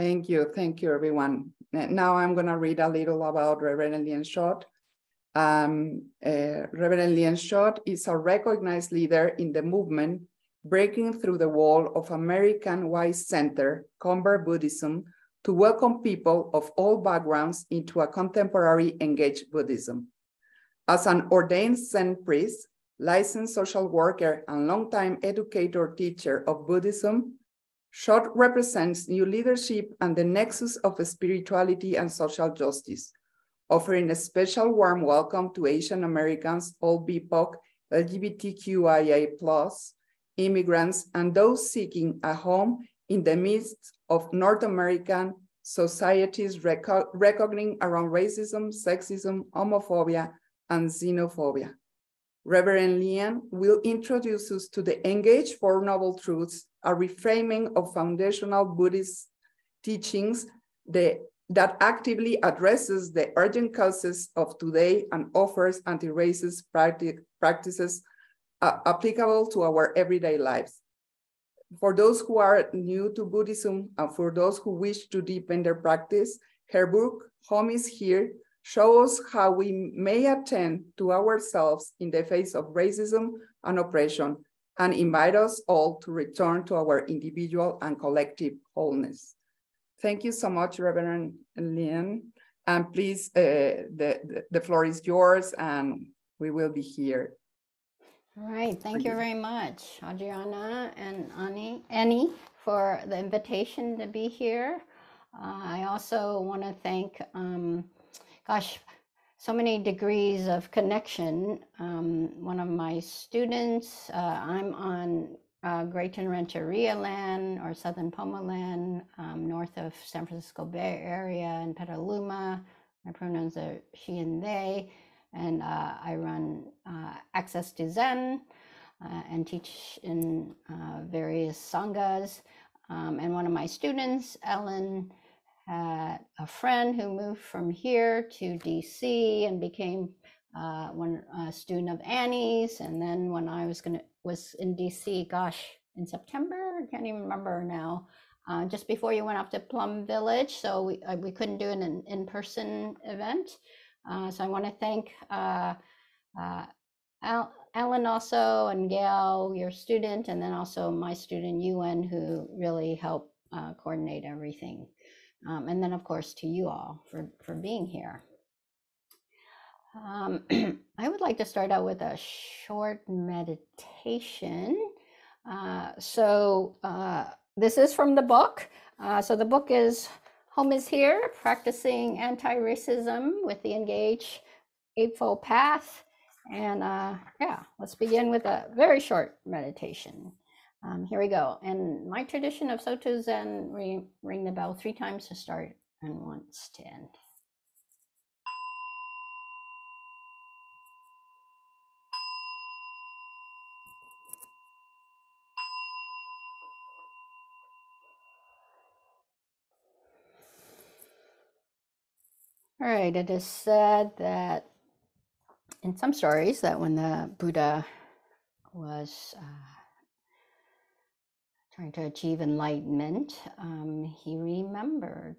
Thank you. Thank you, everyone. Now I'm going to read a little about Reverend Lien Shutt. Um, uh, Reverend Lien Shutt is a recognized leader in the movement breaking through the wall of American Wise Center, Convert Buddhism, to welcome people of all backgrounds into a contemporary engaged Buddhism. As an ordained Zen priest, licensed social worker, and longtime educator teacher of Buddhism, Shutt represents new leadership and the nexus of spirituality and social justice, offering a special warm welcome to Asian Americans, all BIPOC, LGBTQIA+, immigrants, and those seeking a home in the midst of North American societies reckoning around racism, sexism, homophobia, and xenophobia. Reverend Lien will introduce us to the Engage Four Noble Truths, a reframing of foundational Buddhist teachings the, that actively addresses the urgent causes of today and offers anti-racist practi practices uh, applicable to our everyday lives. For those who are new to Buddhism and for those who wish to deepen their practice, her book, Home is Here, shows how we may attend to ourselves in the face of racism and oppression and invite us all to return to our individual and collective wholeness. Thank you so much, Reverend Lien. And please, uh, the, the floor is yours and we will be here. All right, thank you very much, Adriana and Annie, Annie, for the invitation to be here. Uh, I also want to thank um, gosh, so many degrees of connection. Um, one of my students, uh, I'm on uh, Graton Rancheria land or Southern Pomo land, um, north of San Francisco Bay Area in Petaluma. My pronouns are she and they. And uh, I run uh, Access to Zen uh, and teach in uh, various sanghas. Um, and one of my students, Ellen, had a friend who moved from here to DC and became uh, one a student of Annie's. And then when I was gonna was in DC, gosh, in September, I can't even remember now. Uh, just before you went off to Plum Village, so we uh, we couldn't do an in-person event. Uh, so I want to thank uh, uh, Al Alan also and Gail, your student, and then also my student UN, who really helped coordinate everything. Um, and then, of course, to you all for, for being here. Um, I would like to start out with a short meditation. Uh, so, uh, this is from the book. Uh, so, the book is Home is Here Practicing Anti Racism with the Engage Eightfold Path. And uh, yeah, let's begin with a very short meditation. Um, here we go. And my tradition of Soto Zen, ring, ring the bell three times to start and once to end. All right, it is said that in some stories that when the Buddha was uh, trying to achieve enlightenment, um, he remembered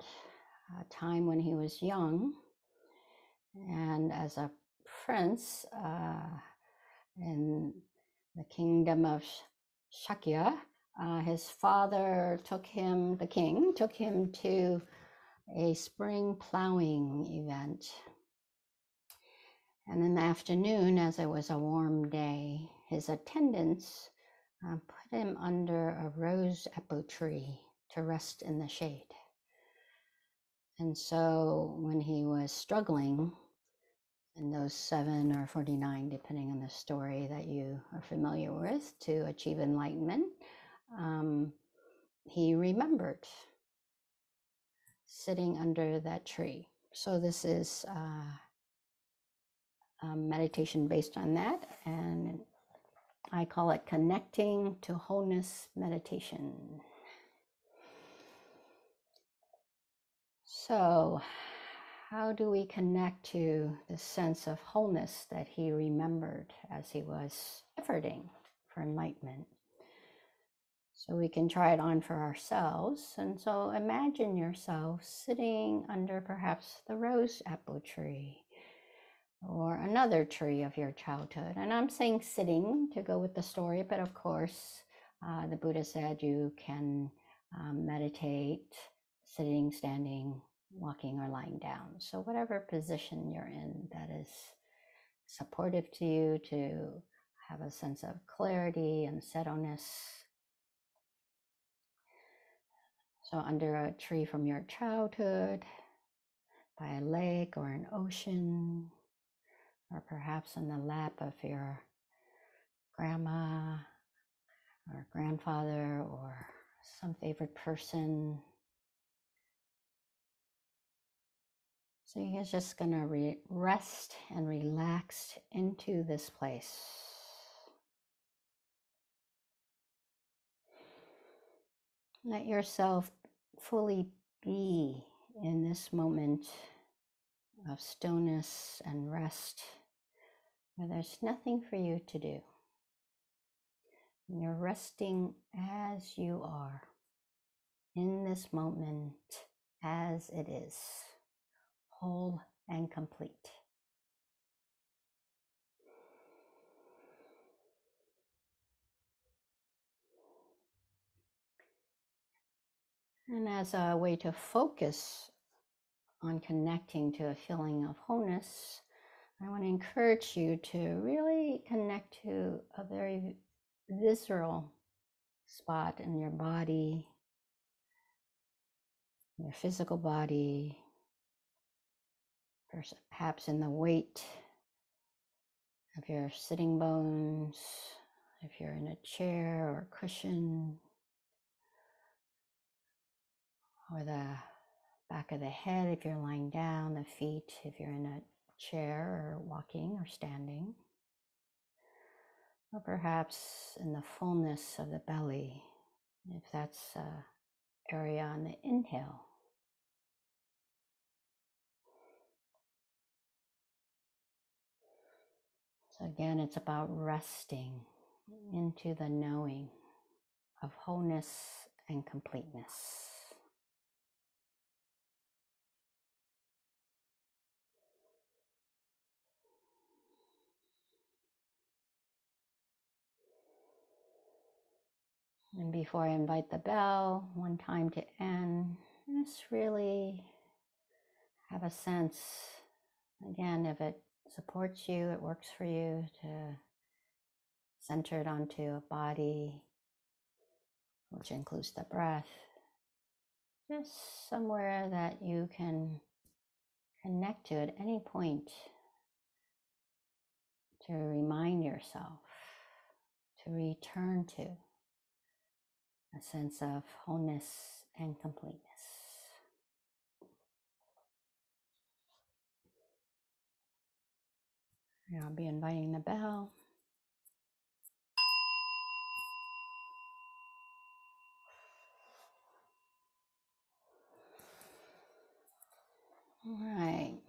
a time when he was young and as a prince uh, in the kingdom of Shakya, uh, his father took him, the king, took him to a spring plowing event. And in the afternoon, as it was a warm day, his attendants uh, him under a rose apple tree to rest in the shade. And so when he was struggling in those seven or 49, depending on the story that you are familiar with, to achieve enlightenment, um, he remembered sitting under that tree. So this is uh, meditation based on that. And I call it connecting to wholeness meditation. So, how do we connect to the sense of wholeness that he remembered as he was efforting for enlightenment? So we can try it on for ourselves. And so imagine yourself sitting under perhaps the rose apple tree or another tree of your childhood. And I'm saying sitting to go with the story, but of course, uh, the Buddha said you can um, meditate sitting, standing, walking, or lying down. So, whatever position you're in that is supportive to you to have a sense of clarity and settledness So, under a tree from your childhood, by a lake or an ocean, or perhaps in the lap of your grandma or grandfather or some favorite person. So you're just going to re- rest and relax into this place. Let yourself fully be in this moment of stillness and rest where there's nothing for you to do. And you're resting as you are in this moment as it is, whole and complete. And as a way to focus on connecting to a feeling of wholeness, I want to encourage you to really connect to a very visceral spot in your body, your physical body, perhaps in the weight of your sitting bones, if you're in a chair or a cushion, or the back of the head if you're lying down, the feet if you're in a chair or walking or standing, or perhaps in the fullness of the belly if that's a area on the inhale. So again, it's about resting into the knowing of wholeness and completeness. And before I invite the bell, one time to end, just really have a sense again, if it supports you, it works for you to center it onto a body, which includes the breath, just somewhere that you can connect to at any point to remind yourself to return to a sense of wholeness and completeness. I'll be inviting the bell. All right.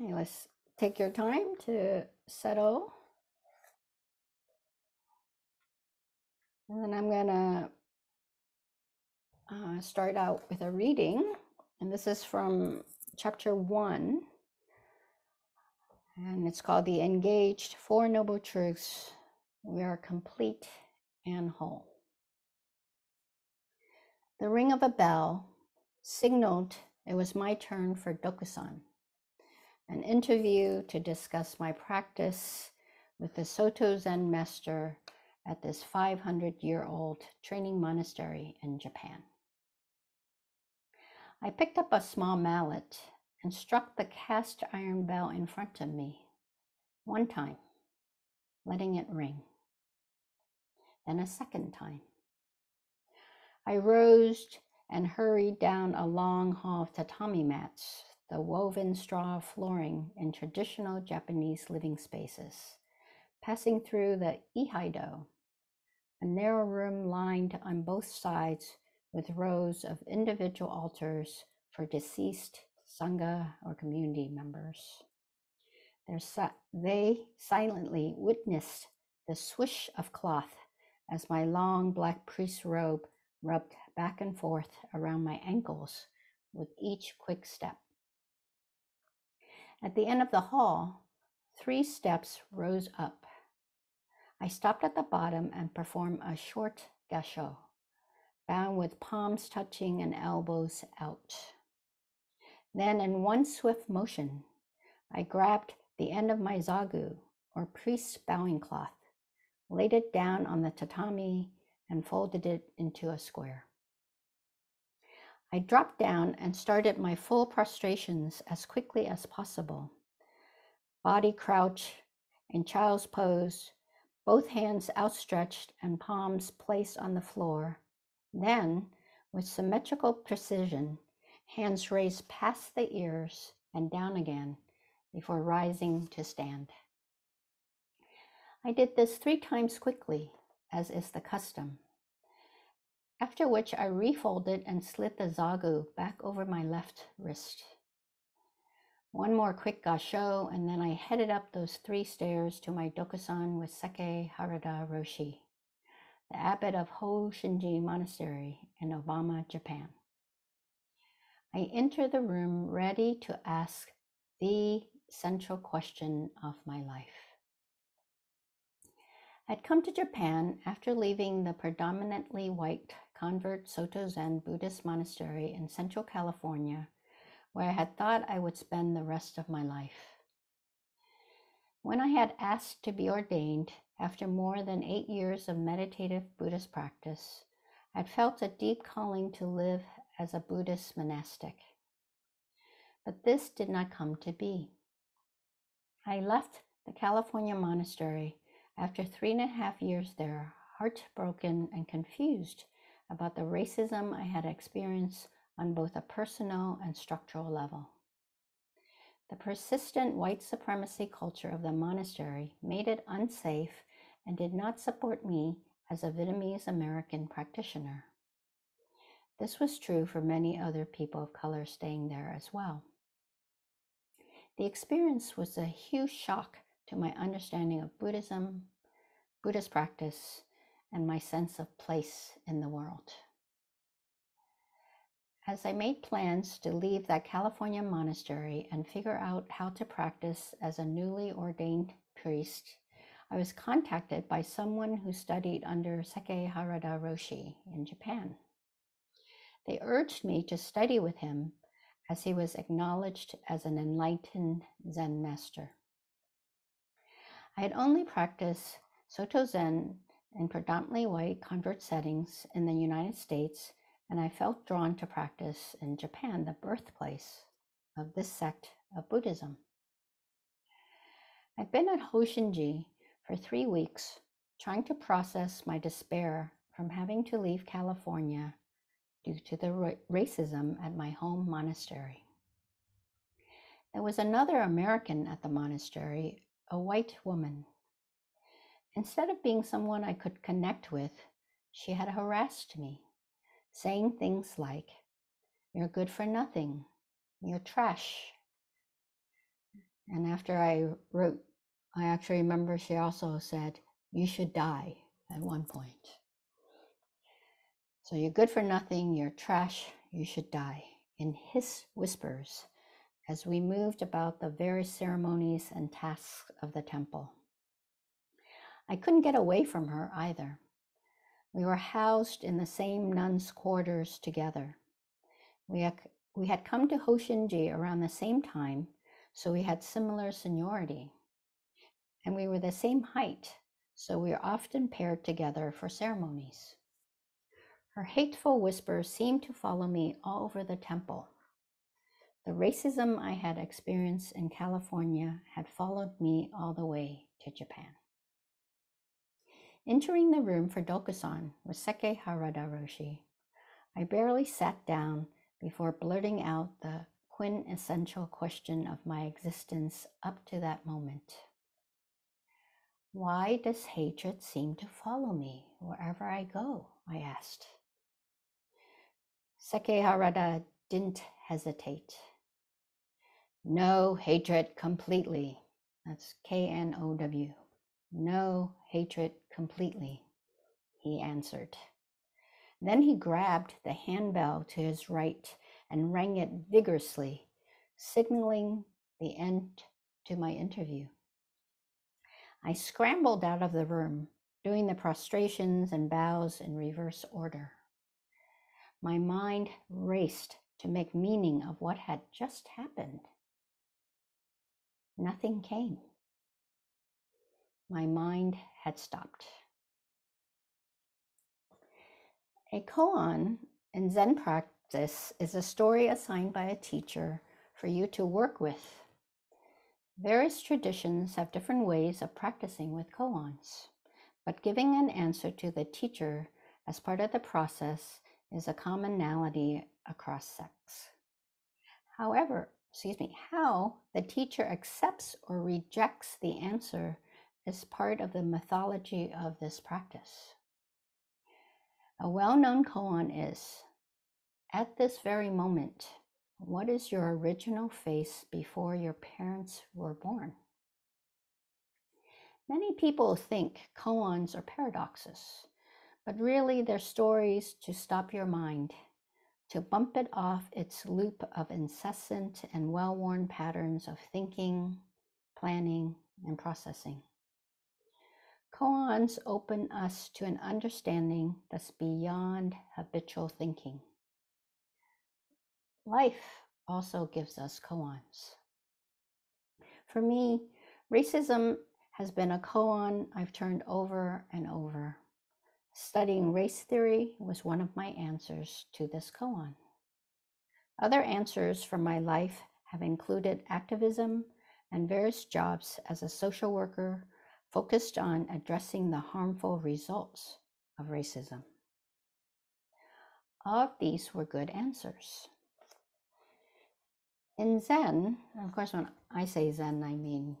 Okay, let's take your time to settle And then I'm going to uh, start out with a reading. And this is from chapter one. And it's called The Engaged Four Noble Truths. We are complete and whole. The ring of a bell signaled it was my turn for Dokusan, an interview to discuss my practice with the Soto Zen master at this 500 year old training monastery in Japan. I picked up a small mallet and struck the cast iron bell in front of me one time, letting it ring. Then a second time. I rose and hurried down a long hall of tatami mats, the woven straw flooring in traditional Japanese living spaces, passing through the ihaido, a narrow room lined on both sides with rows of individual altars for deceased Sangha or community members. they silently witnessed the swish of cloth as my long black priest robe rubbed back and forth around my ankles with each quick step. At the end of the hall, three steps rose up. I stopped at the bottom and performed a short gassho, bound with palms touching and elbows out. Then, in one swift motion, I grabbed the end of my zagu, or priest's bowing cloth, laid it down on the tatami, and folded it into a square. I dropped down and started my full prostrations as quickly as possible. Body crouch in child's pose, both hands outstretched and palms placed on the floor. Then, with symmetrical precision, hands raised past the ears and down again before rising to stand. I did this three times quickly, as is the custom. After which I refolded and slid the zagu back over my left wrist. One more quick gassho, and then I headed up those three stairs to my dokusan with Sekkei Harada Roshi, the abbot of Hosshinji Monastery in Obama, Japan. I enter the room ready to ask the central question of my life. I'd come to Japan after leaving the predominantly white convert Soto Zen Buddhist monastery in Central California, where I had thought I would spend the rest of my life. When I had asked to be ordained after more than eight years of meditative Buddhist practice, I'd felt a deep calling to live as a Buddhist monastic. But this did not come to be. I left the California monastery after three and a half years there, heartbroken and confused about the racism I had experienced on both a personal and structural level. The persistent white supremacy culture of the monastery made it unsafe and did not support me as a Vietnamese American practitioner. This was true for many other people of color staying there as well. The experience was a huge shock to my understanding of Buddhism, Buddhist practice, and my sense of place in the world. As I made plans to leave that California monastery and figure out how to practice as a newly ordained priest, I was contacted by someone who studied under Sekkei Harada Roshi in Japan. They urged me to study with him as he was acknowledged as an enlightened Zen master. I had only practiced Soto Zen in predominantly white convert settings in the United States, and I felt drawn to practice in Japan, the birthplace of this sect of Buddhism. I've been at Hosshinji for three weeks, trying to process my despair from having to leave California due to the racism at my home monastery. There was another American at the monastery, a white woman. Instead of being someone I could connect with, she had harassed me, saying things like, You're good for nothing, you're trash. And after I wrote, I actually remember she also said, You should die at one point. So you're good for nothing, you're trash, you should die. In his whispers, as we moved about the various ceremonies and tasks of the temple. I couldn't get away from her either. We were housed in the same nuns' quarters together. We had, we had come to Hosshinji around the same time, so we had similar seniority. And we were the same height, so we were often paired together for ceremonies. Her hateful whispers seemed to follow me all over the temple. The racism I had experienced in California had followed me all the way to Japan. Entering the room for Dokusan with Sekkei Harada Roshi, I barely sat down before blurting out the quintessential question of my existence up to that moment. Why does hatred seem to follow me wherever I go? I asked. Sekkei Harada didn't hesitate. No hatred completely. That's K N O W. No hatred completely, he answered. Then he grabbed the handbell to his right and rang it vigorously, signaling the end to my interview. I scrambled out of the room, doing the prostrations and bows in reverse order. My mind raced to make meaning of what had just happened. Nothing came. My mind had stopped. A koan in Zen practice is a story assigned by a teacher for you to work with. Various traditions have different ways of practicing with koans, but giving an answer to the teacher as part of the process is a commonality across sects. However, excuse me, how the teacher accepts or rejects the answer is part of the mythology of this practice. A well known koan is At this very moment, what is your original face before your parents were born? Many people think koans are paradoxes, but really they're stories to stop your mind, to bump it off its loop of incessant and well worn patterns of thinking, planning, and processing. Koans open us to an understanding that's beyond habitual thinking. Life also gives us koans. For me, racism has been a koan I've turned over and over. Studying race theory was one of my answers to this koan. Other answers from my life have included activism and various jobs as a social worker focused on addressing the harmful results of racism. All of these were good answers. In Zen, of course, when I say Zen, I mean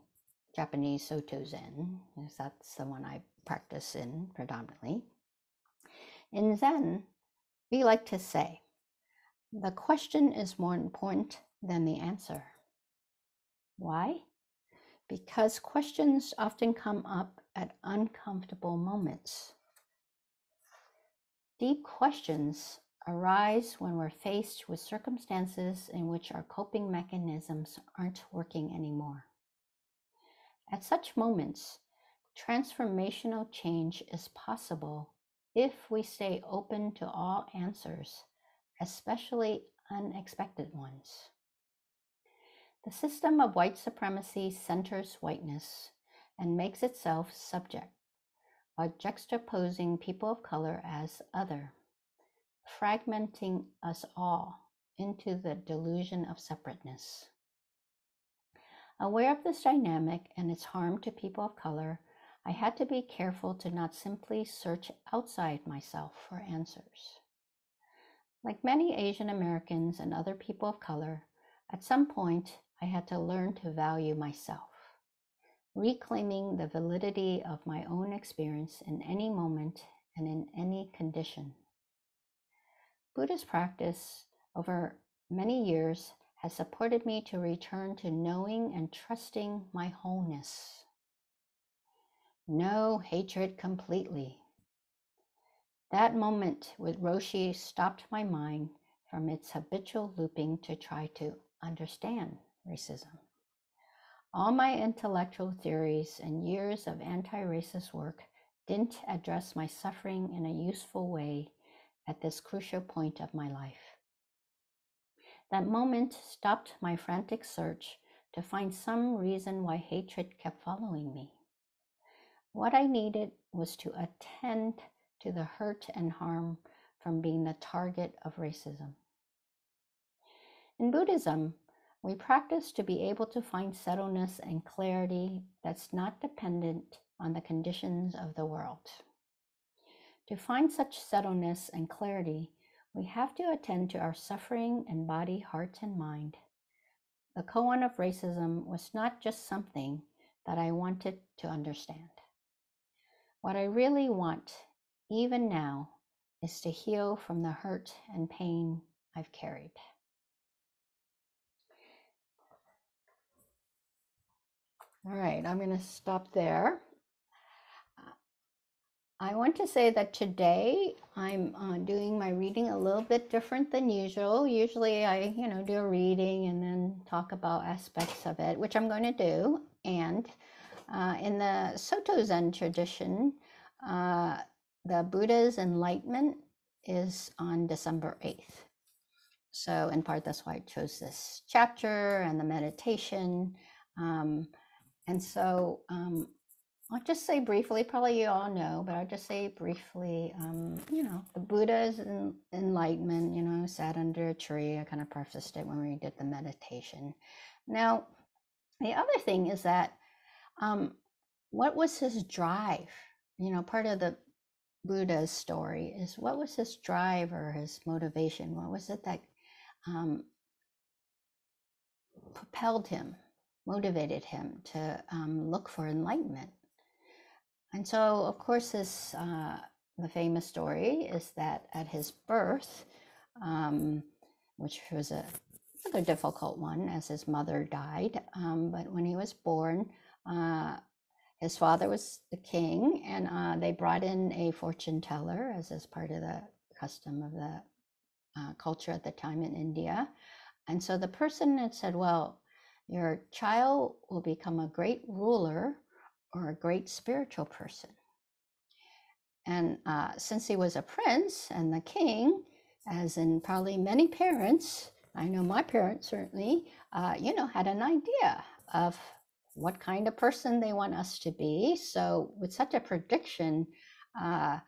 Japanese Soto Zen, because that's the one I practice in predominantly. In Zen, we like to say, the question is more important than the answer. Why? Because questions often come up at uncomfortable moments. Deep questions arise when we're faced with circumstances in which our coping mechanisms aren't working anymore. At such moments, transformational change is possible if we stay open to all answers, especially unexpected ones. The system of white supremacy centers whiteness and makes itself subject by juxtaposing people of color as other, fragmenting us all into the delusion of separateness. Aware of this dynamic and its harm to people of color, I had to be careful to not simply search outside myself for answers. Like many Asian Americans and other people of color, at some point I had to learn to value myself, reclaiming the validity of my own experience in any moment and in any condition. Buddhist practice over many years has supported me to return to knowing and trusting my wholeness. No hatred completely. That moment with Roshi stopped my mind from its habitual looping to try to understand racism. All my intellectual theories and years of anti racist work didn't address my suffering in a useful way at this crucial point of my life. That moment stopped my frantic search to find some reason why hatred kept following me. What I needed was to attend to the hurt and harm from being the target of racism. In Buddhism, we practice to be able to find settledness and clarity that's not dependent on the conditions of the world. To find such settledness and clarity, we have to attend to our suffering in body, heart, and mind. The koan of racism was not just something that I wanted to understand. What I really want, even now, is to heal from the hurt and pain I've carried. All right, I'm going to stop there. I want to say that today I'm uh, doing my reading a little bit different than usual. Usually I, you know, do a reading and then talk about aspects of it, which I'm going to do. And uh, in the Soto Zen tradition, uh, the Buddha's enlightenment is on December 8th. So, in part, that's why I chose this chapter and the meditation. Um, and so, um, I'll just say briefly, probably you all know, but I'll just say briefly, um, you know, the Buddha's enlightenment, you know, sat under a tree. I kind of prefaced it when we did the meditation. Now, the other thing is that um, what was his drive? You know, part of the Buddha's story is what was his drive or his motivation? What was it that um, propelled him, motivated him to um, look for enlightenment? And so, of course, this uh, the famous story is that at his birth, um, which was a rather difficult one, as his mother died, um, but when he was born, uh, his father was the king, and uh, they brought in a fortune teller, as is part of the custom of the uh, culture at the time in India. And so the person had said, Well, your child will become a great ruler or a great spiritual person. And uh, since he was a prince and the king, as in probably many parents, I know my parents certainly, uh, you know, had an idea of what kind of person they want us to be. So, with such a prediction, uh,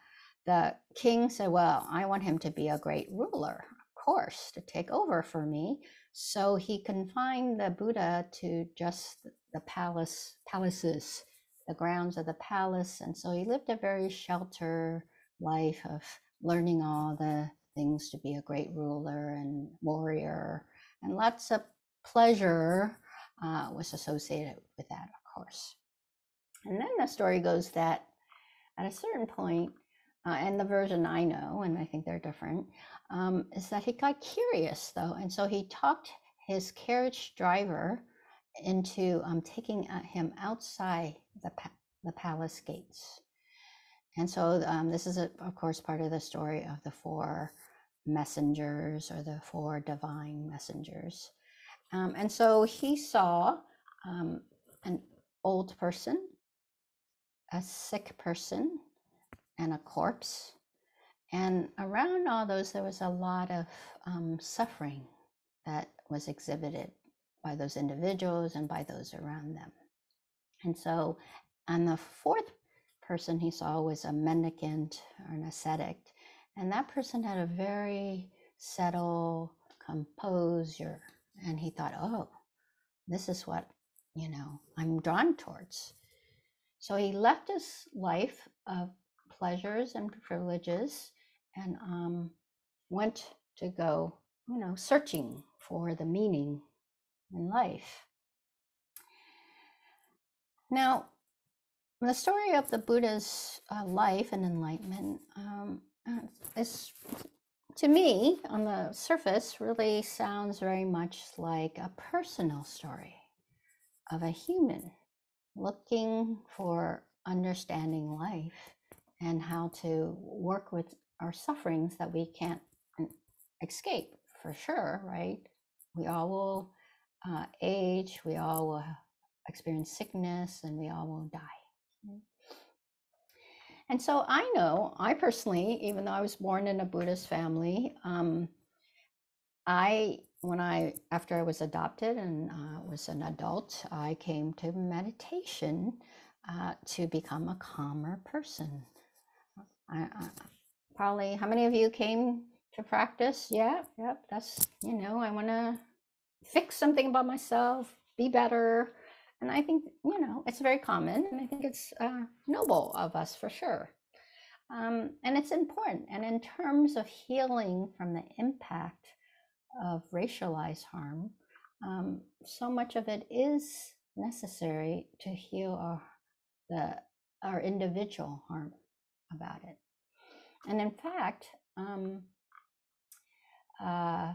the king said, Well, I want him to be a great ruler, of course, to take over for me. So, he confined the Buddha to just the palace, palaces the grounds of the palace. And so he lived a very shelter life of learning all the things to be a great ruler and warrior. And lots of pleasure uh, was associated with that, of course. And then the story goes that at a certain point, uh, and the version I know, and I think they're different, um, is that he got curious though. And so he talked his carriage driver into um, taking uh, him outside the, the palace gates. And so um, this is, a, of course, part of the story of the four messengers or the four divine messengers. Um, and so he saw um, an old person, a sick person, and a corpse. And around all those, there was a lot of um, suffering that was exhibited by those individuals and by those around them. And so, and the fourth person he saw was a mendicant or an ascetic. And that person had a very settled composure. And he thought, oh, this is what, you know, I'm drawn towards. So he left his life of pleasures and privileges and um, went to go, you know, searching for the meaning in life. Now, the story of the Buddha's uh, life and enlightenment um, uh, is, to me, on the surface, really sounds very much like a personal story of a human looking for understanding life and how to work with our sufferings that we can't escape for sure, right? We all will uh, age, we all will experience sickness, and we all will die. Mm. And so I know, I personally, even though I was born in a Buddhist family, um, I, when I, after I was adopted and uh, was an adult, I came to meditation uh, to become a calmer person. I, I, probably, how many of you came to practice? Yeah, yep, that's, you know, I want to fix something about myself, be better. And I think, you know, it's very common and I think it's uh, noble of us for sure. Um, and it's important. And in terms of healing from the impact of racialized harm, um, so much of it is necessary to heal our, the, our individual harm about it. And in fact, um, uh,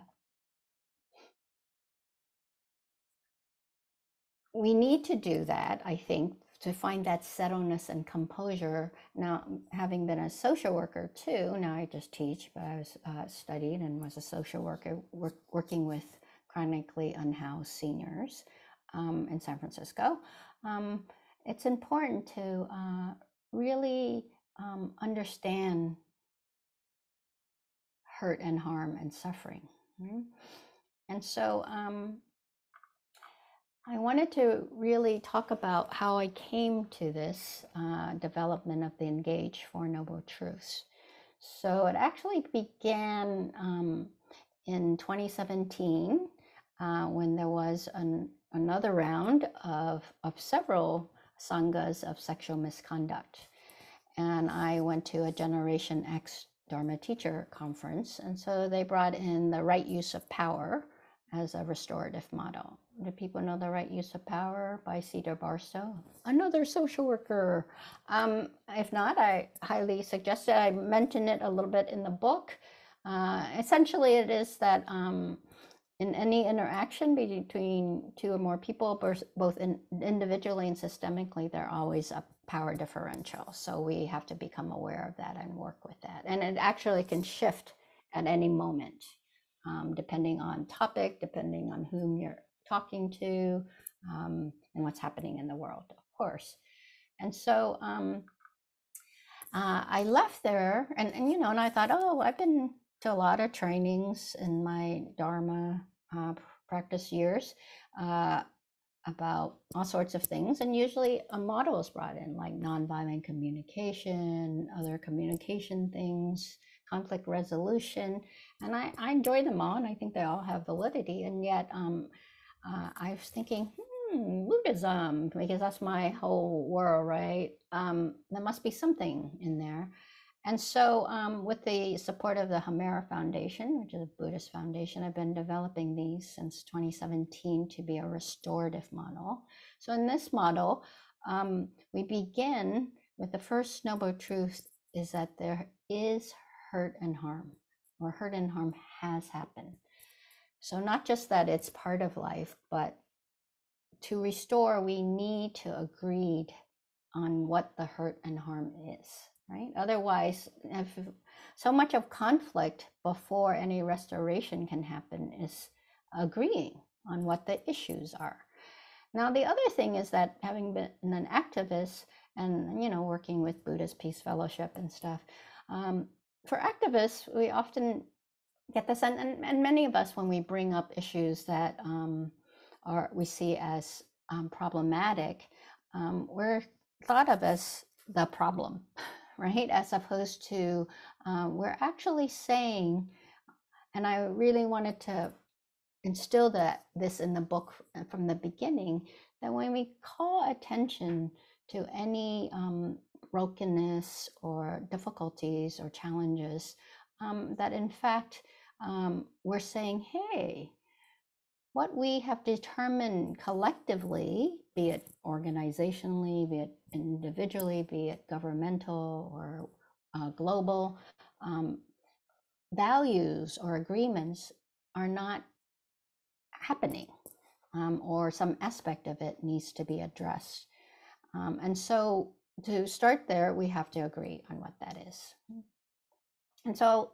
we need to do that, I think, to find that settledness and composure. Now, having been a social worker too, now I just teach, but I was uh, studied and was a social worker work, working with chronically unhoused seniors um, in San Francisco. Um, it's important to uh, really um, understand hurt and harm and suffering. Right? And so um, I wanted to really talk about how I came to this uh, development of the Engage Four Noble Truths. So it actually began um, in 2017 uh, when there was an, another round of, of several sanghas of sexual misconduct. And I went to a Generation X Dharma teacher conference. And so they brought in the right use of power as a restorative model. Do people know the right use of power by Cedar Barstow? Another social worker. Um, if not, I highly suggest it. I mention it a little bit in the book. Uh, essentially, it is that um, in any interaction between two or more people, both in, individually and systemically, they're always a power differential. So we have to become aware of that and work with that. And it actually can shift at any moment, um, depending on topic, depending on whom you're talking to, um, and what's happening in the world, of course. And so um, uh, I left there, and, and you know, and I thought, oh, I've been to a lot of trainings in my Dharma uh, practice years uh, about all sorts of things. And usually a model is brought in, like nonviolent communication, other communication things, conflict resolution. And I, I enjoy them all, and I think they all have validity. And yet, um, uh, I was thinking, hmm, Buddhism, because that's my whole world, right? Um, there must be something in there. And so, um, with the support of the Hemera Foundation, which is a Buddhist foundation, I've been developing these since 2017 to be a restorative model. So, in this model, um, we begin with the first noble truth is that there is hurt and harm, or hurt and harm has happened. So, not just that it's part of life, but to restore, we need to agree on what the hurt and harm is right? Otherwise, if so much of conflict before any restoration can happen is agreeing on what the issues are. Now, the other thing is that having been an activist and you know working with Buddhist Peace Fellowship and stuff, um, for activists, we often get this, and, and, and, many of us, when we bring up issues that um, are we see as um, problematic, um, we're thought of as the problem, right? As opposed to uh, we're actually saying, and I really wanted to instill that this in the book uh, from the beginning, that when we call attention to any um, brokenness or difficulties or challenges, um, that in fact um, we're saying, hey, what we have determined collectively, be it organizationally, be it individually, be it governmental or uh, global, um, values or agreements are not happening, um, or some aspect of it needs to be addressed. Um, and so to start there, we have to agree on what that is. And so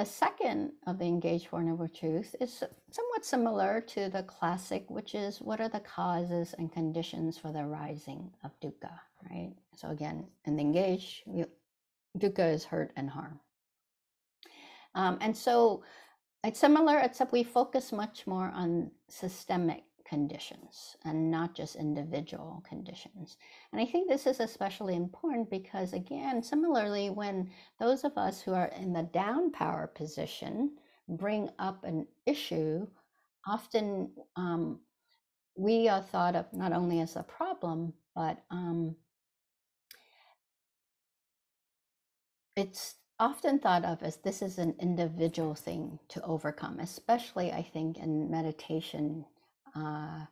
the second of the engaged four Noble Truth is somewhat similar to the classic, which is what are the causes and conditions for the rising of dukkha, right? So again, in the Engage, dukkha is hurt and harm. Um, and so it's similar, except we focus much more on systemic conditions and not just individual conditions. And I think this is especially important because, again, similarly, when those of us who are in the down power position bring up an issue, often um, we are thought of not only as a problem, but um, it's often thought of as this is an individual thing to overcome, especially I think in meditation uh,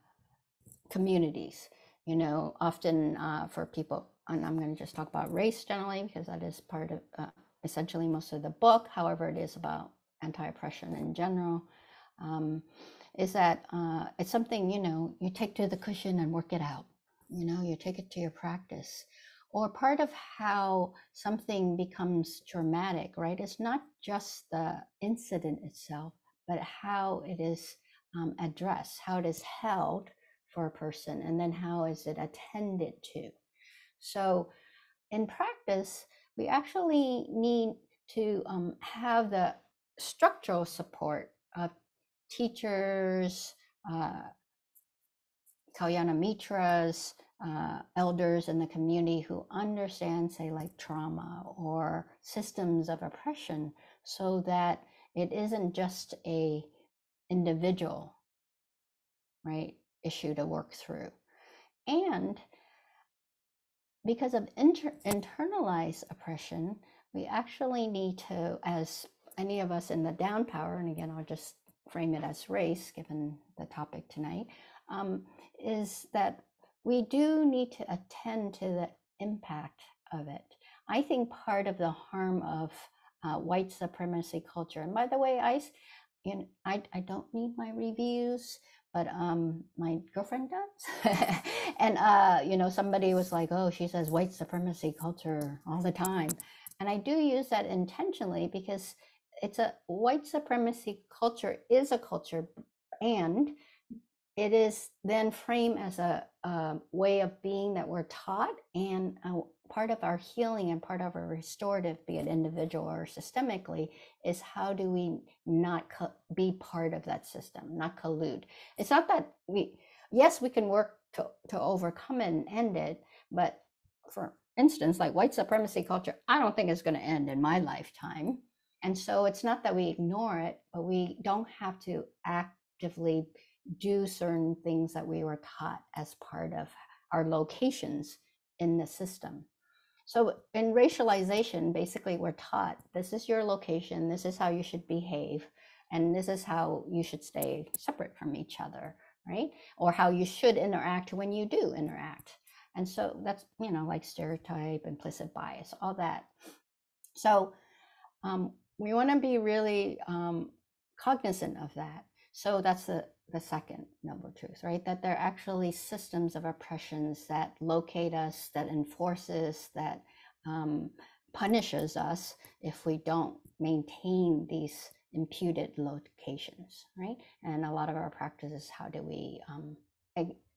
communities. You know, often uh, for people, and I'm going to just talk about race generally because that is part of uh, essentially most of the book. However, it is about anti-oppression in general. Um, is that uh, it's something you know you take to the cushion and work it out, you know, you take it to your practice. Or part of how something becomes traumatic, right? It's not just the incident itself, but how it is um, how it is held for a person, and then how is it attended to. So, in practice, we actually need to um, have the structural support of teachers, uh, Kalyana Mitras, uh, elders in the community who understand, say, like trauma or systems of oppression, so that it isn't just a individual, right, issue to work through. And because of inter- internalized oppression, we actually need to, as any of us in the down power, and again, I'll just frame it as race, given the topic tonight, um, is that we do need to attend to the impact of it. I think part of the harm of uh, white supremacy culture, and by the way, I, you know, I, I don't need my reviews, but um, my girlfriend does. and, uh, you know, somebody was like, oh, she says white supremacy culture all the time. And I do use that intentionally because it's a white supremacy culture is a culture and it is then framed as a, a, way of being that we're taught and a, part of our healing and part of our restorative be it individual or systemically is how do we not co- be part of that system not collude. It's not that we yes we can work to, to overcome it and end it but for instance like white supremacy culture i don't think it's going to end in my lifetime. And so it's not that we ignore it but we don't have to actively do certain things that we were taught as part of our locations in the system. So in racialization, basically we're taught this is your location, this is how you should behave, and this is how you should stay separate from each other, right? Or how you should interact when you do interact. And so that's, you know, like stereotype, implicit bias, all that. So um, we want to be really um, cognizant of that. So that's the the second noble truth, right? That there are actually systems of oppressions that locate us, that enforces, that um, punishes us if we don't maintain these imputed locations, right? And a lot of our practice is how do we um,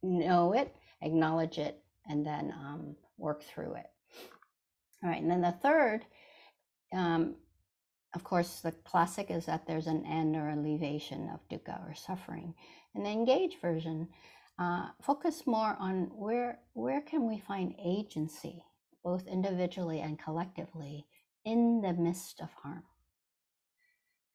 know it, acknowledge it, and then um, work through it. All right, and then the third um, of course, the classic is that there's an end or alleviation of dukkha or suffering. And the engaged version uh, focus more on where where can we find agency, both individually and collectively, in the midst of harm.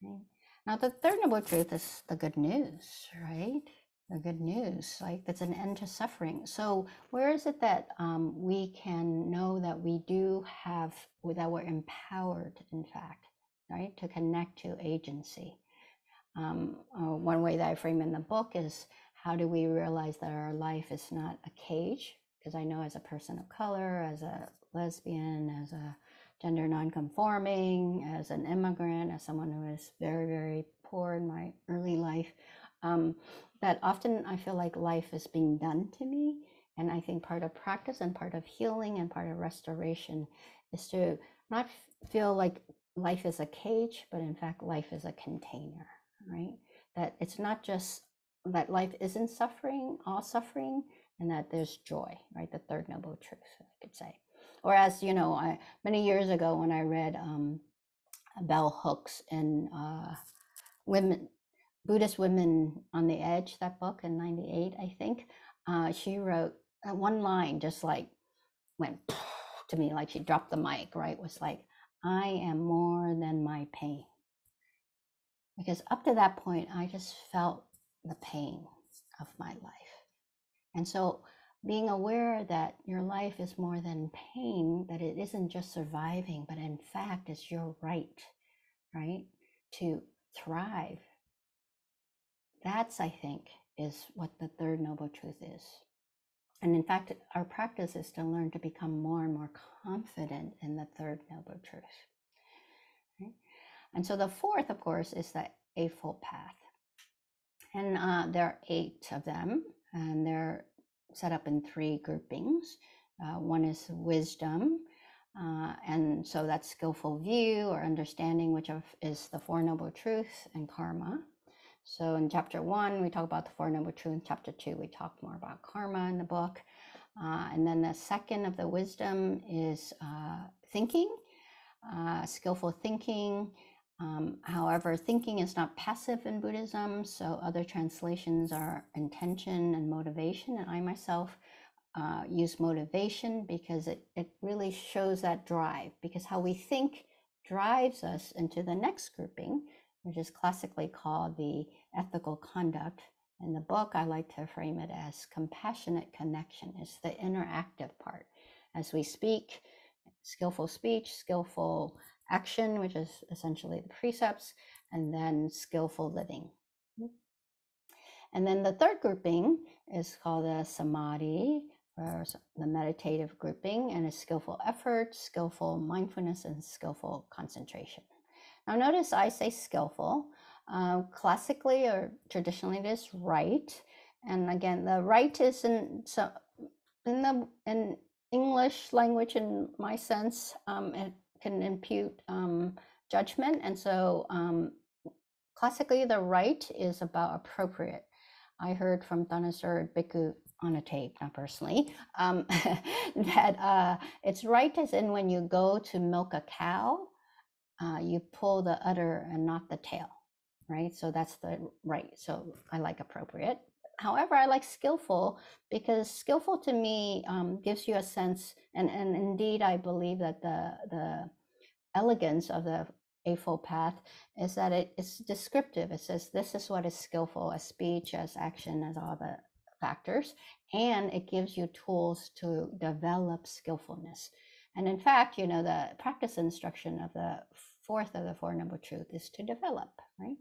Right? Now, the third noble truth is the good news, right? The good news, like that's an end to suffering. So, where is it that um, we can know that we do have, that we're empowered, in fact, right, to connect to agency. Um, uh, one way that I frame in the book is how do we realize that our life is not a cage? Because I know as a person of color, as a lesbian, as a gender nonconforming, as an immigrant, as someone who is very, very poor in my early life, um, that often I feel like life is being done to me. And I think part of practice and part of healing and part of restoration is to not feel like life is a cage, but in fact, life is a container, right? That it's not just that life isn't suffering, all suffering, and that there's joy, right? The third noble truth, I could say. Or as you know, I, many years ago when I read um, Bell Hooks and uh, Women, Buddhist Women on the Edge, that book in 98, I think, uh, she wrote uh, one line just like went to me, like she dropped the mic, right? Was like, I am more than my pain. Because up to that point, I just felt the pain of my life. And so being aware that your life is more than pain, that it isn't just surviving, but in fact, it's your right, right, to thrive. That's, I think, is what the third noble truth is. And in fact, our practice is to learn to become more and more confident in the third noble truth. And so the fourth, of course, is the Eightfold Path. And uh, there are eight of them, and they're set up in three groupings. Uh, one is wisdom, uh, and so that's skillful view or understanding, which is the Four Noble Truths and karma. So in chapter one, we talk about the Four Noble Truths. Chapter two, we talk more about karma in the book. Uh, and then the second of the wisdom is uh, thinking, uh, skillful thinking. Um, however, thinking is not passive in Buddhism, so other translations are intention and motivation. And I myself uh, use motivation because it, it really shows that drive, because how we think drives us into the next grouping, which is classically called the ethical conduct. In the book, I like to frame it as compassionate connection. It's the interactive part. As we speak, skillful speech, skillful action, which is essentially the precepts, and then skillful living. And then the third grouping is called a samadhi, or the meditative grouping, and a skillful effort, skillful mindfulness, and skillful concentration. Now, notice I say skillful. Uh, classically or traditionally, it is right. And again, the right is in so in the in English language, in my sense, um, it can impute um, judgment, and so um, classically, the right is about appropriate. I heard from Thanissaro Bhikkhu on a tape, not personally, um, that uh, it's right as in when you go to milk a cow, uh, you pull the udder and not the tail, right? So that's the right. So I like appropriate. However, I like skillful because skillful to me um, gives you a sense, and, and indeed, I believe that the the elegance of the Eightfold Path is that it is descriptive. It says this is what is skillful as speech, as action, as all the factors, and it gives you tools to develop skillfulness. And in fact, you know, the practice instruction of the fourth of the Four Noble Truth is to develop, right?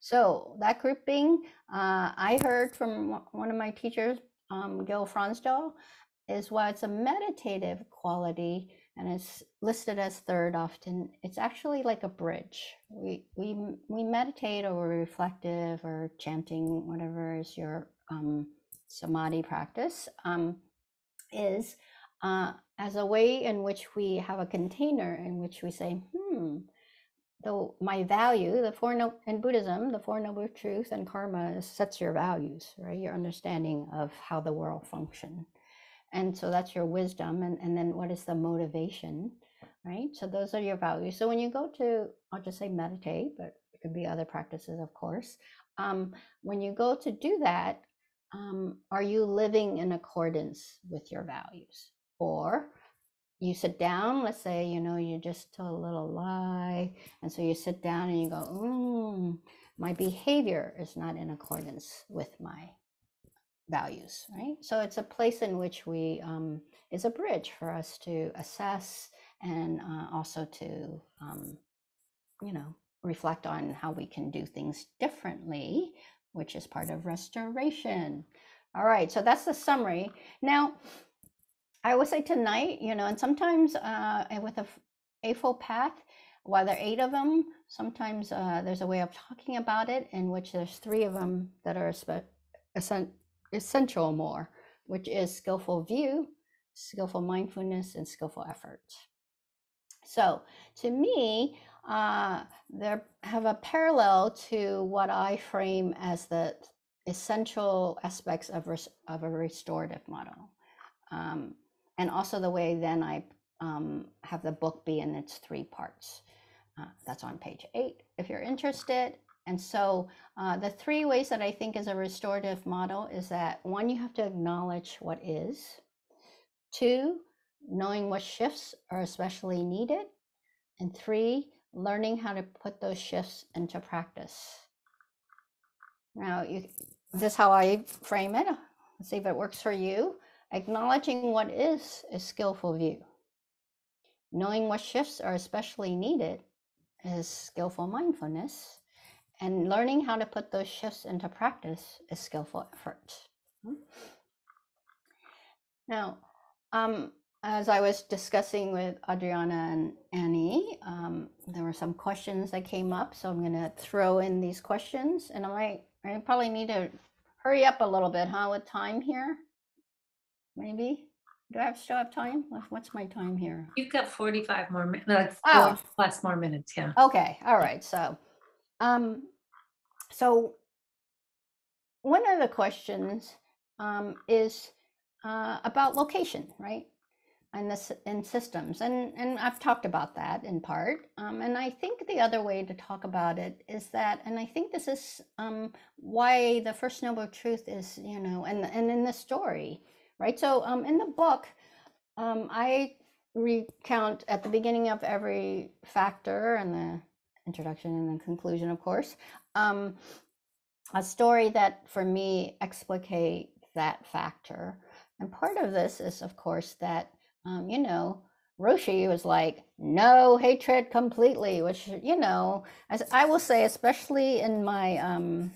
So that grouping, uh, I heard from one of my teachers, um, Gil Fronsdal, is why it's a meditative quality and it's listed as third often. It's actually like a bridge. We we we meditate or reflective or chanting, whatever is your um, samadhi practice um, is uh, as a way in which we have a container in which we say, hmm, though my value, the four no in Buddhism, the four noble truths and karma sets your values, right? Your understanding of how the world function. And so that's your wisdom. And, and then what is the motivation, right? So those are your values. So when you go to, I'll just say meditate, but it could be other practices, of course. Um, when you go to do that, um, are you living in accordance with your values? Or you sit down, let's say, you know, you just tell a little lie. And so you sit down and you go, mm, my behavior is not in accordance with my values, right? So it's a place in which we, um, is a bridge for us to assess and uh, also to, um, you know, reflect on how we can do things differently which is part of restoration. All right, so that's the summary. Now, I would say tonight, you know, and sometimes uh, with a Eightfold Path, while there are eight of them, sometimes uh, there's a way of talking about it in which there's three of them that are essential more, which is skillful view, skillful mindfulness, and skillful effort. So to me, uh, they have a parallel to what I frame as the essential aspects of, of a restorative model. Um, and also the way then I um, have the book be in its three parts. Uh, that's on page eight if you're interested. And so uh, the three ways that I think is a restorative model is that one, you have to acknowledge what is. Two, knowing what shifts are especially needed. And three, learning how to put those shifts into practice. Now, you, this is how I frame it. Let's see if it works for you. Acknowledging what is is skillful view. Knowing what shifts are especially needed is skillful mindfulness. And learning how to put those shifts into practice is skillful effort. Now, um, as I was discussing with Adriana and Annie, um, there were some questions that came up, so I'm going to throw in these questions, and I might, I probably need to hurry up a little bit, huh, with time here. Maybe. Do I have, still have time? What- What's my time here? You've got 45 more, min- like Oh. 40 plus more minutes, yeah. Okay, all right. So, um, so one of the questions um, is uh, about location, right? And this in systems, and and I've talked about that in part. Um, and I think the other way to talk about it is that, and I think this is um, why the first noble truth is, you know, and and in the story, right? So um, in the book, um, I recount at the beginning of every factor and the introduction and the conclusion, of course, um, a story that for me explicate that factor. And part of this is, of course, that, um, you know, Roshi was like, no hatred completely, which, you know, as I will say, especially in my um,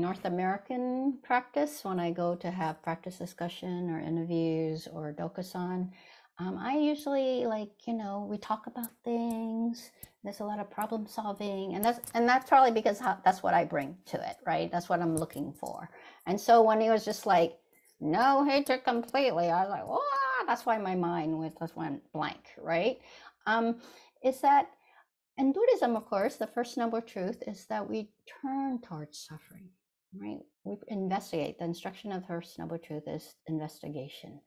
North American practice, when I go to have practice discussion or interviews or dokusan, um, I usually like, you know, we talk about things. There's a lot of problem solving, and that's and that's probably because how, that's what I bring to it, right? That's what I'm looking for. And so when he was just like, no hatred completely, I was like, wow, that's why my mind went just went blank, right? Um, is that in Buddhism, of course, the first noble truth is that we turn towards suffering, right? We investigate. The instruction of first noble truth is investigation.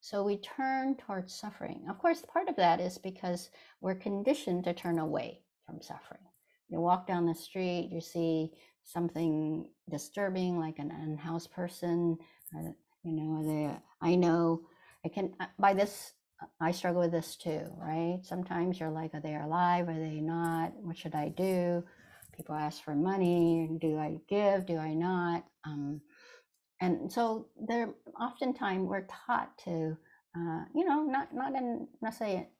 So we turn towards suffering. Of course, part of that is because we're conditioned to turn away from suffering. You walk down the street, you see something disturbing, like an unhoused person, or, you know, they, I know I can, uh, by this, I struggle with this too, right? Sometimes you're like, are they alive? Are they not? What should I do? People ask for money. Do I give? Do I not? Um, and so there oftentimes we're taught to uh, you know not not in not say it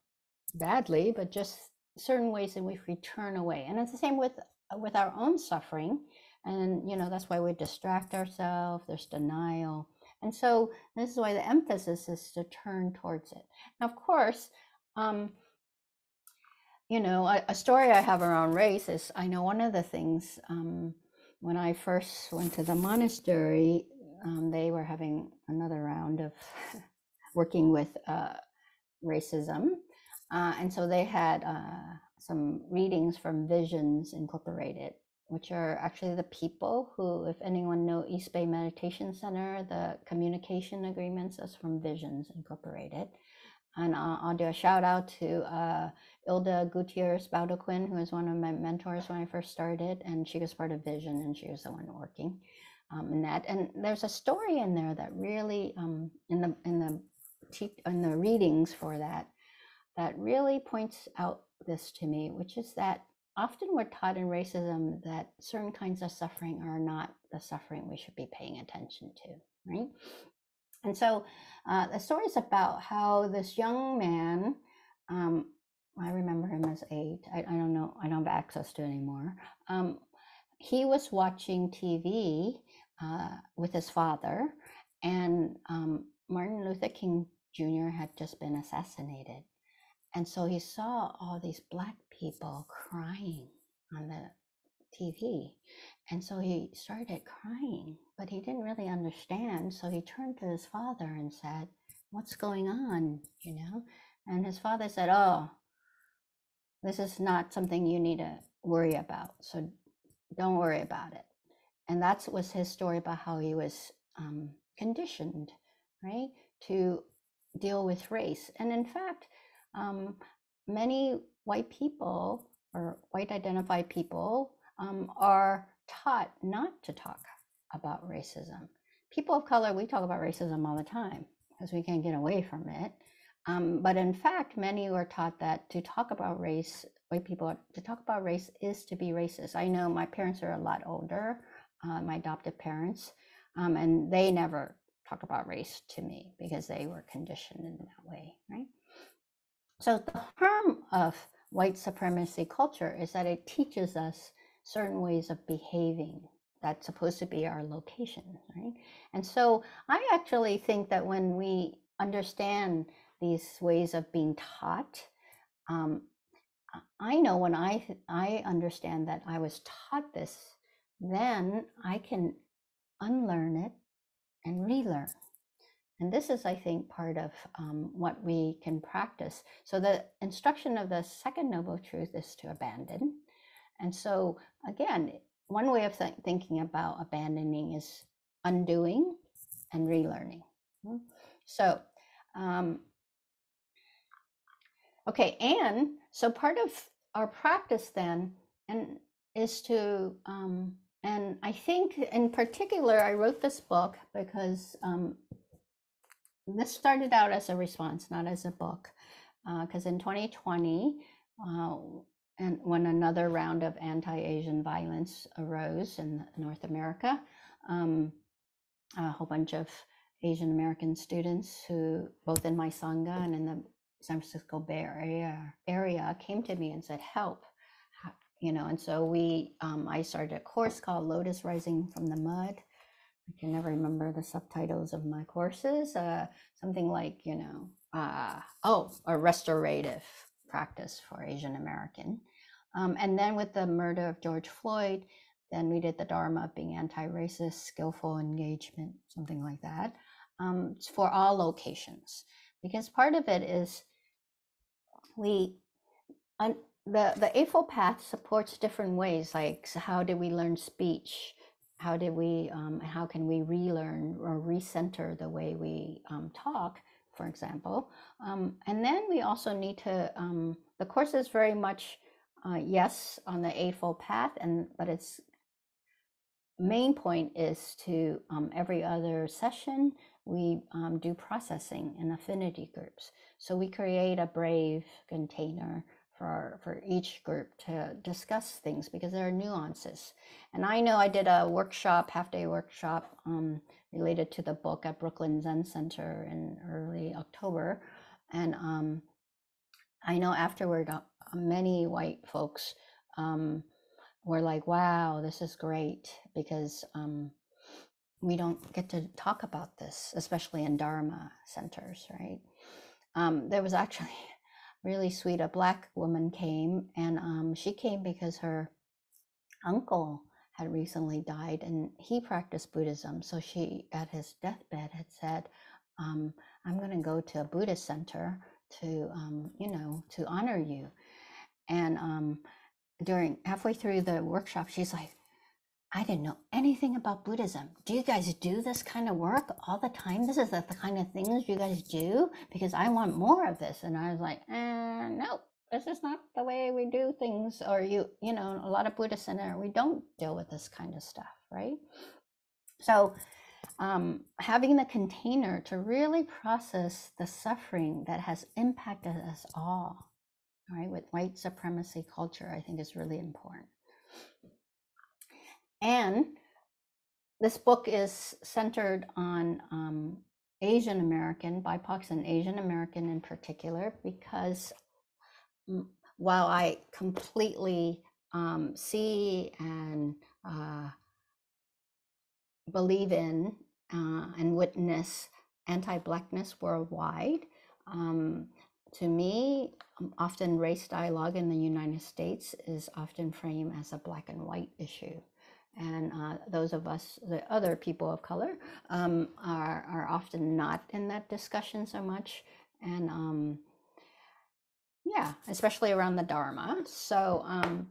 badly but just certain ways which we turn away and it's the same with with our own suffering and you know that's why we distract ourselves there's denial and so this is why the emphasis is to turn towards it now of course um, you know a, a story i have around race is i know one of the things um, when i first went to the monastery um, they were having another round of working with uh, racism. Uh, and so they had uh, some readings from Visions Incorporated, which are actually the people who, if anyone know East Bay Meditation Center, the communication agreements is from Visions Incorporated. And uh, I'll do a shout out to uh, Hilda Gutierrez Baldoquin, who was one of my mentors when I first started, and she was part of Vision, and she was the one working um, in that. And there's a story in there that really, um, in the in the te- in the readings for that, that really points out this to me, which is that often we're taught in racism that certain kinds of suffering are not the suffering we should be paying attention to, right? And so uh, the story is about how this young man, um, I remember him as eight. I, I don't know, I don't have access to anymore. Um, he was watching TV uh, with his father, and um, Martin Luther King Jr. had just been assassinated. And so he saw all these black people crying on the TV. And so he started crying, but he didn't really understand. So he turned to his father and said, What's going on? You know? And his father said, Oh, this is not something you need to worry about. So don't worry about it. And that was his story about how he was um, conditioned, right, to deal with race. And in fact, um, many white people or white identified people um, are taught not to talk about racism. People of color, we talk about racism all the time because we can't get away from it. Um, but in fact, many were taught that to talk about race, white people, to talk about race is to be racist. I know my parents are a lot older, uh, my adoptive parents, um, and they never talk about race to me because they were conditioned in that way, right? So the harm of white supremacy culture is that it teaches us certain ways of behaving that's supposed to be our location, right? And so I actually think that when we understand these ways of being taught, um, I know when I I understand that I was taught this, then I can unlearn it and relearn. And this is, I think, part of um, what we can practice. So, the instruction of the second noble truth is to abandon. And so, again, one way of th- thinking about abandoning is undoing and relearning. Mm. So, um, okay, and so part of our practice then and is to um, and I think in particular I wrote this book because um, this started out as a response, not as a book, because uh, in 2020. Uh, and when another round of anti-Asian violence arose in North America, um, a whole bunch of Asian American students who, both in my sangha and in the San Francisco Bay Area, area came to me and said, "Help." You know, and so we, um, I started a course called Lotus Rising from the Mud. I can never remember the subtitles of my courses. Uh, something like, you know, uh, oh, a restorative practice for Asian American. Um, and then with the murder of George Floyd, then we did the Dharma of being anti-racist, skillful engagement, something like that, um, for all locations. Because part of it is we, the, the Eightfold Path supports different ways, like so how do we learn speech? How did we, um, how can we relearn or recenter the way we um, talk, for example? Um, and then we also need to, um, the course is very much, uh, yes, on the Eightfold Path, and but its main point is to um, every other session we um, do processing in affinity groups. So we create a brave container for for each group to discuss things because there are nuances. And I know I did a workshop, half day workshop um, related to the book at Brooklyn Zen Center in early October, and um, I know afterward uh, many white folks um, were like, "Wow, this is great," because um, we don't get to talk about this, especially in Dharma centers, right? Um, there was actually really sweet. A black woman came, and um, she came because her uncle had recently died, and he practiced Buddhism. So she, at his deathbed, had said, um, "I'm going to go to a Buddhist center to, um, you know, to honor you." And um, during halfway through the workshop, she's like, I didn't know anything about Buddhism. Do you guys do this kind of work all the time? This is the, kind of things you guys do because I want more of this. And I was like, eh, no, this is not the way we do things. Or you, you know, a lot of Buddhists in there, we don't deal with this kind of stuff, right? So, um, having the container to really process the suffering that has impacted us all, right, with white supremacy culture, I think is really important. And this book is centered on um, Asian American, BIPOCs and Asian American in particular, because while I completely um, see and uh, believe in uh, and witness anti Blackness worldwide, um, to me, um, often race dialogue in the United States is often framed as a black and white issue and uh, those of us, the other people of color, um, are, are often not in that discussion so much. And um, yeah, especially around the Dharma. So um,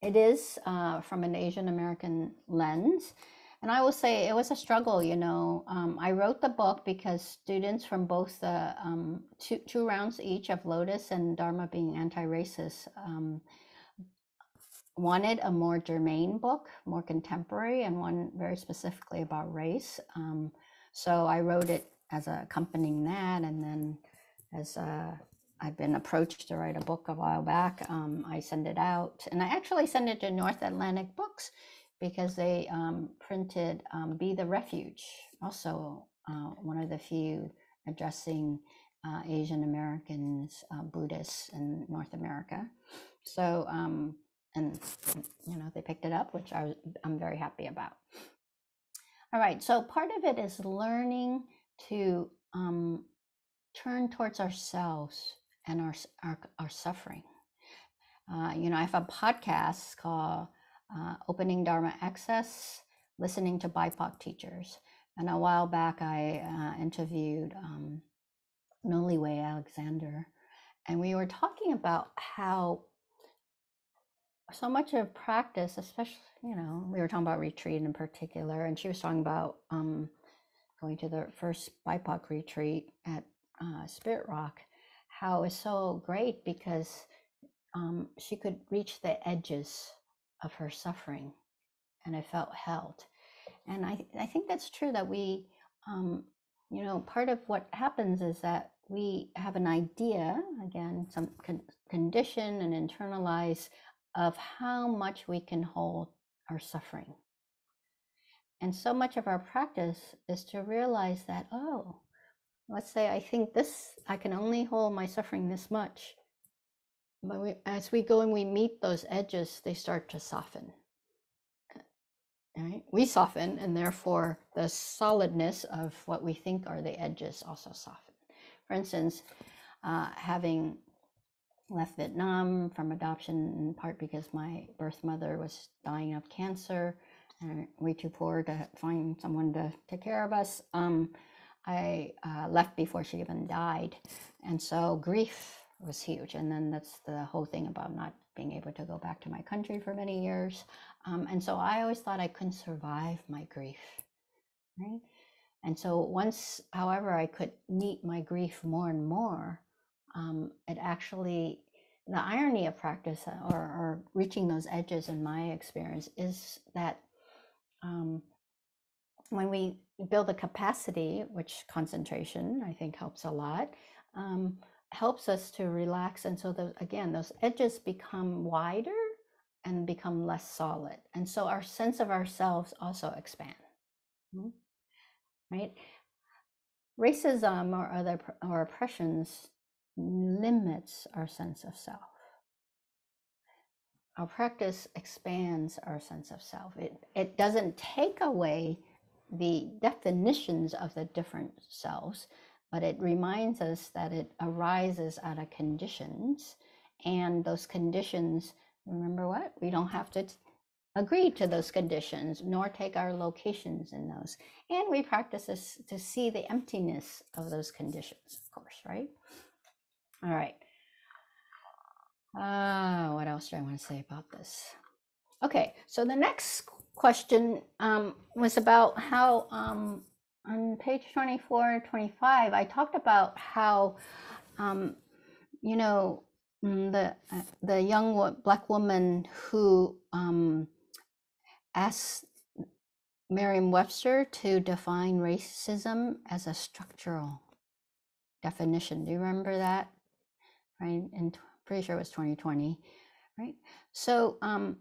it is uh, from an Asian American lens. And I will say it was a struggle, you know. Um, I wrote the book because students from both the um, two, two rounds each of Lotus and Dharma being anti racist um, wanted a more germane book, more contemporary, and one very specifically about race. Um, so I wrote it as accompanying that, and then as uh, I've been approached to write a book a while back, um, I send it out, and I actually send it to North Atlantic Books because they um, printed um, "Be the Refuge," also uh, one of the few addressing uh, Asian Americans, uh, Buddhists in North America. So um, and you know they picked it up which I was, i'm very happy about all right so part of it is learning to um, turn towards ourselves and our our, our suffering. Uh, you know i have a podcast called uh, opening dharma access listening to bipoc teachers. And a while back, I uh, interviewed um, Alexander, and we were talking about how so much of practice, especially, you know, we were talking about retreat in particular, and she was talking about um, going to the first BIPOC retreat at uh, Spirit Rock, how it's so great because um, she could reach the edges of her suffering and I felt held. And I, I think that's true that we, um, you know, part of what happens is that we have an idea, again, some con- condition and internalize of how much we can hold our suffering. And so much of our practice is to realize that, oh, let's say I think this, I can only hold my suffering this much. But we, as we go and we meet those edges, they start to soften. Right? We soften, and therefore the solidness of what we think are the edges also soften. For instance, uh, having left Vietnam from adoption in part because my birth mother was dying of cancer and way too poor to find someone to take care of us. Um, I uh, left before she even died. And so grief was huge. And then that's the whole thing about not being able to go back to my country for many years. Um, and so I always thought I couldn't survive my grief, right? And so once, however, I could meet my grief more and more, um, it actually the irony of practice uh, or, or, reaching those edges in my experience is that um, when we build a capacity which concentration i think helps a lot um, helps us to relax and so the, again those edges become wider and become less solid and so our sense of ourselves also expand mm-hmm. right racism or other or oppressions limits our sense of self. Our practice expands our sense of self. It, it doesn't take away the definitions of the different selves, but it reminds us that it arises out of conditions. And those conditions, remember what? We don't have to agree to those conditions nor take our locations in those. And we practice this to see the emptiness of those conditions, of course, right? All right. Uh, what else do I want to say about this? Okay, so the next question um, was about how um, on page 24 and 25, I talked about how, um, you know, mm, the, uh, the young black woman who um, asked Merriam Webster to define racism as a structural definition. Do you remember that? right? And pretty sure it was 2020, right? So, um,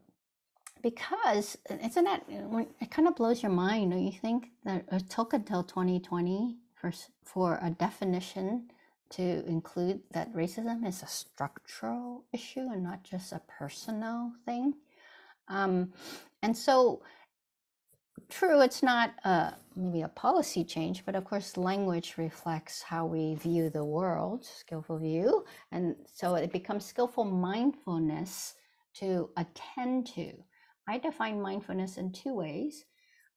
because isn't that it kind of blows your mind, don't you think that it took until 2020 for for a definition to include that racism is a structural issue and not just a personal thing? Um, and so true, it's not a, maybe a policy change, but of course, language reflects how we view the world, skillful view. And so it becomes skillful mindfulness to attend to. I define mindfulness in two ways.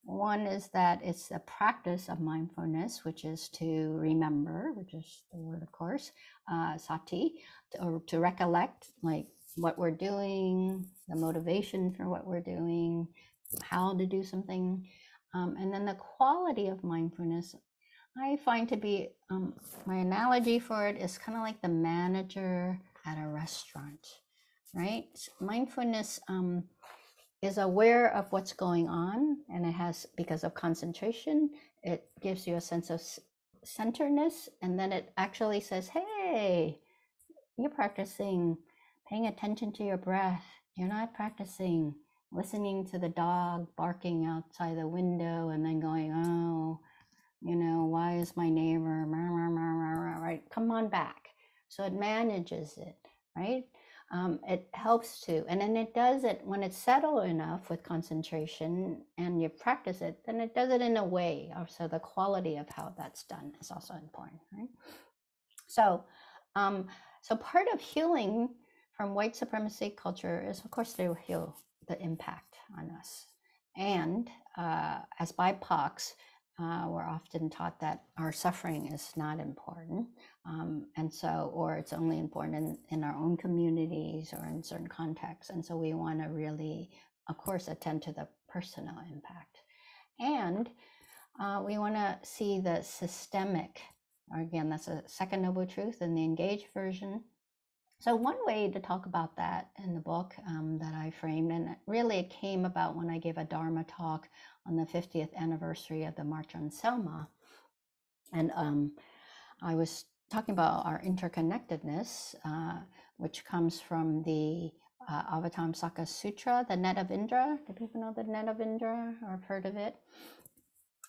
One is that it's a practice of mindfulness, which is to remember, which is the word, of course, uh, sati, to, or to recollect, like what we're doing, the motivation for what we're doing, how to do something. Um, and then the quality of mindfulness, I find to be um, my analogy for it is kind of like the manager at a restaurant, right? Mindfulness um, is aware of what's going on, and it has, because of concentration, it gives you a sense of centeredness, and then it actually says, hey, you're practicing paying attention to your breath. You're not practicing listening to the dog barking outside the window and then going, oh, you know, why is my neighbor, right? Come on back. So it manages it, right? Um, it helps to, and then it does it when it's settled enough with concentration and you practice it, then it does it in a way. So the quality of how that's done is also important, right? So, um, so part of healing from white supremacy culture is, of course, to heal the impact on us. And uh, as BIPOCs, uh, we're often taught that our suffering is not important. Um, and so, or it's only important in, in our own communities or in certain contexts. And so we want to really, of course, attend to the personal impact. And uh, we want to see the systemic, or again, that's a second noble truth in the engaged version. So, one way to talk about that in the book um, that I framed, and really it came about when I gave a Dharma talk on the 50th anniversary of the March on Selma. And um, I was talking about our interconnectedness, uh, which comes from the uh, Avatamsaka Sutra, the net of Indra. Do people know the net of Indra or have heard of it?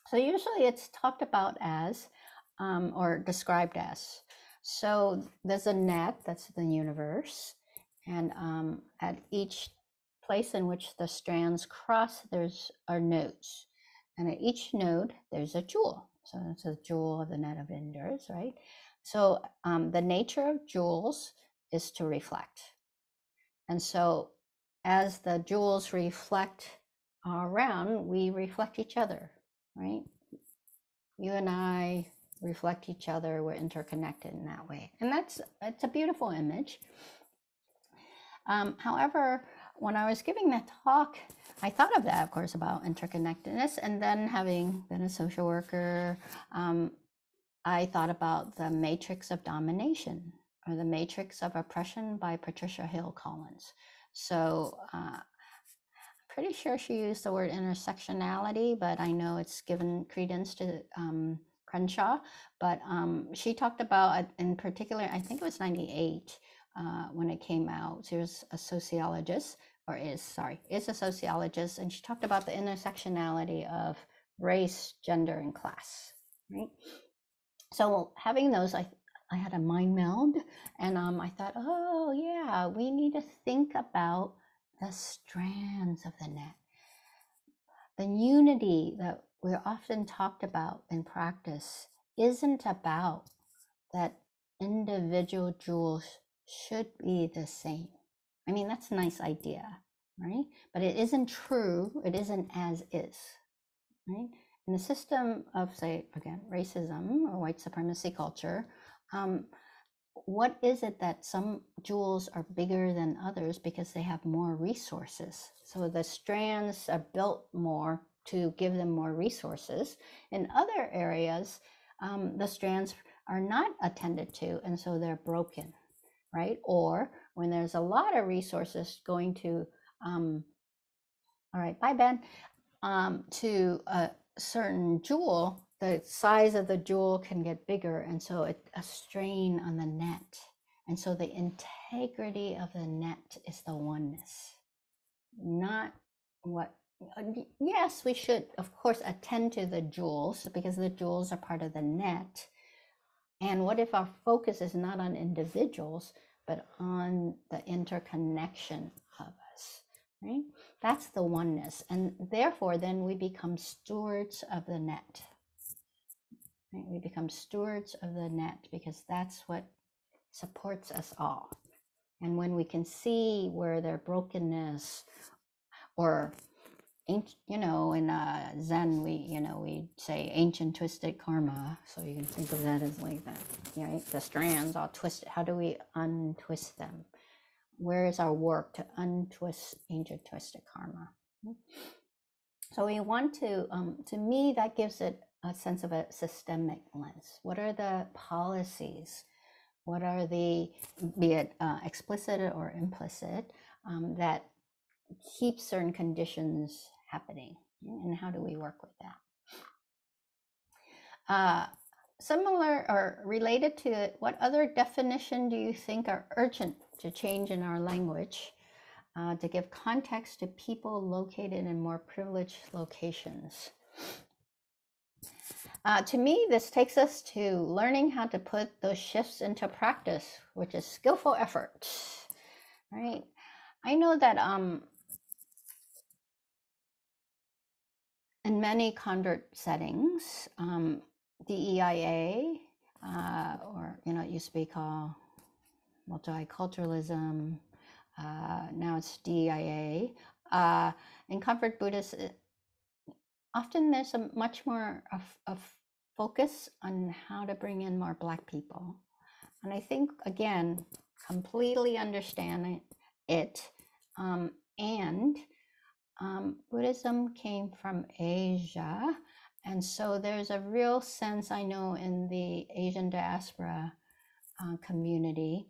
So usually it's talked about as um, or described as. So there's a net that's the universe, and um, at each place in which the strands cross, there's are nodes, and at each node there's a jewel. So it's a jewel of the net of Indras, right? So um, the nature of jewels is to reflect. And so as the jewels reflect around, we reflect each other, right? You and I reflect each other, we're interconnected in that way. And that's it's a beautiful image. Um, however, when I was giving that talk, I thought of that, of course, about interconnectedness. And then having been a social worker, um, I thought about the matrix of domination or the matrix of oppression by Patricia Hill Collins. So uh, pretty sure she used the word intersectionality, but I know it's given credence to um, Crenshaw. But um, she talked about, in particular, I think it was 98 uh, when it came out. She was a sociologist, or is, sorry, is a sociologist, and she talked about the intersectionality of race, gender, and class, right? So having those, I I had a mind meld, and um, I thought, oh yeah, we need to think about the strands of the net, the unity that we're often talked about in practice isn't about that individual jewels should be the same. I mean, that's a nice idea, right? But it isn't true. It isn't as is, right? In the system of, say, again, racism or white supremacy culture, um, what is it that some jewels are bigger than others because they have more resources? So the strands are built more to give them more resources. In other areas, um, the strands are not attended to, and so they're broken, right? Or when there's a lot of resources going to, um, all right, bye, Ben, um, to uh, certain jewel, the size of the jewel can get bigger, and so it, a strain on the net. And so the integrity of the net is the oneness, not what. Uh, yes, we should, of course, attend to the jewels because the jewels are part of the net. And what if our focus is not on individuals, but on the interconnection of right? That's the oneness. And therefore, then we become stewards of the net. Right? We become stewards of the net because that's what supports us all. And when we can see where their brokenness or you know, in uh, Zen, we, you know, we say ancient twisted karma. So you can think of that as like that, right? The strands all twisted. How do we untwist them? Where is our work to untwist ancient twisted karma? So we want to, um, to me, that gives it a sense of a systemic lens. What are the policies? What are the, be it uh, explicit or implicit, um, that keep certain conditions happening? And how do we work with that? Uh, similar or related to it, what other definition do you think are urgent to change in our language uh, to give context to people located in more privileged locations. Uh, to me, this takes us to learning how to put those shifts into practice, which is skillful effort. Right? I know that um, in many convert settings, um, DEIA, uh, or you know, it used to be called multiculturalism. Uh, now it's DIA. Uh, in convert Buddhist, uh, often there's a much more of, focus on how to bring in more Black people. And I think, again, completely understanding it. Um, and um, Buddhism came from Asia. And so there's a real sense, I know, in the Asian diaspora uh, community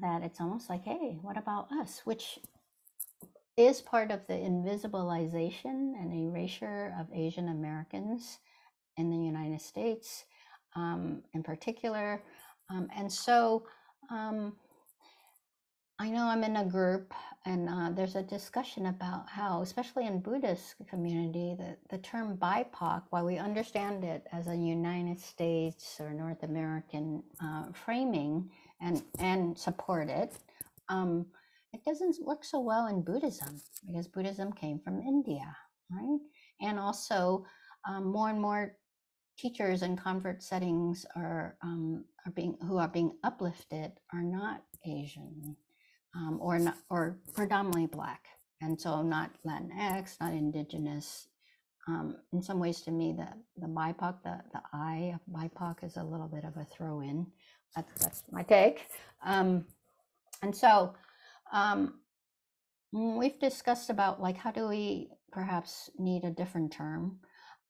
that it's almost like, hey, what about us? Which is part of the invisibilization and erasure of Asian Americans in the United States um, in particular. Um, and so um, I know I'm in a group and uh, there's a discussion about how, especially in Buddhist community, the, the term BIPOC, while we understand it as a United States or North American uh, framing and, and support it, um, it doesn't work so well in Buddhism because Buddhism came from India, right? And also, um, more and more teachers in convert settings are um, are being who are being uplifted are not Asian um, or not or predominantly Black, and so not Latinx, not Indigenous. Um, in some ways, to me, the the BIPOC, the the I of BIPOC is a little bit of a throw in. That's, that's my take. Um, and so um, we've discussed about like how do we perhaps need a different term.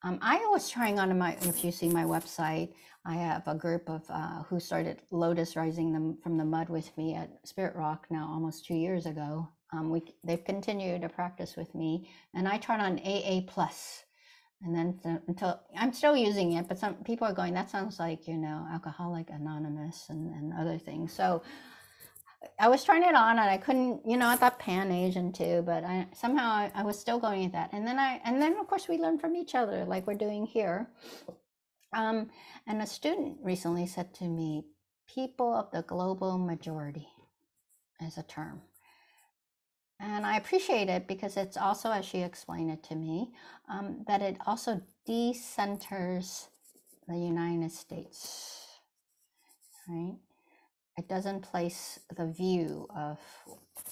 Um, I was trying on my, if you see my website, I have a group of uh, who started Lotus Rising them from the mud with me at Spirit Rock now almost two years ago. Um, we they've continued to practice with me, and I tried on AA plus, and then th- until I'm still using it, but some people are going, that sounds like you know Alcoholic Anonymous and and other things. So I was trying it on and I couldn't, you know, I thought Pan Asian too, but I somehow I, I, was still going at that. And then I, and then of course we learn from each other, like we're doing here. Um, and a student recently said to me, people of the global majority is a term. And I appreciate it because it's also, as she explained it to me, um, that it also decenters the United States, right? it doesn't place the view of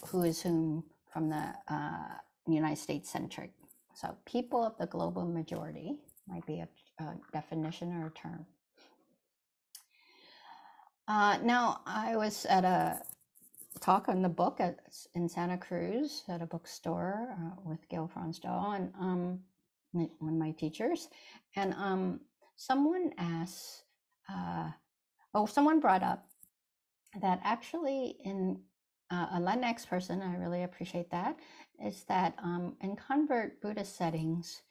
who is whom from the uh, United States centric. So, people of the global majority might be a, a definition or a term. Uh, now, I was at a talk on the book at, in Santa Cruz at a bookstore uh, with Gil Fronsdal and um, one of my teachers, and um, someone asked, uh, oh, someone brought up that actually in uh, a Latinx person, I really appreciate that, is that um, in convert Buddhist settings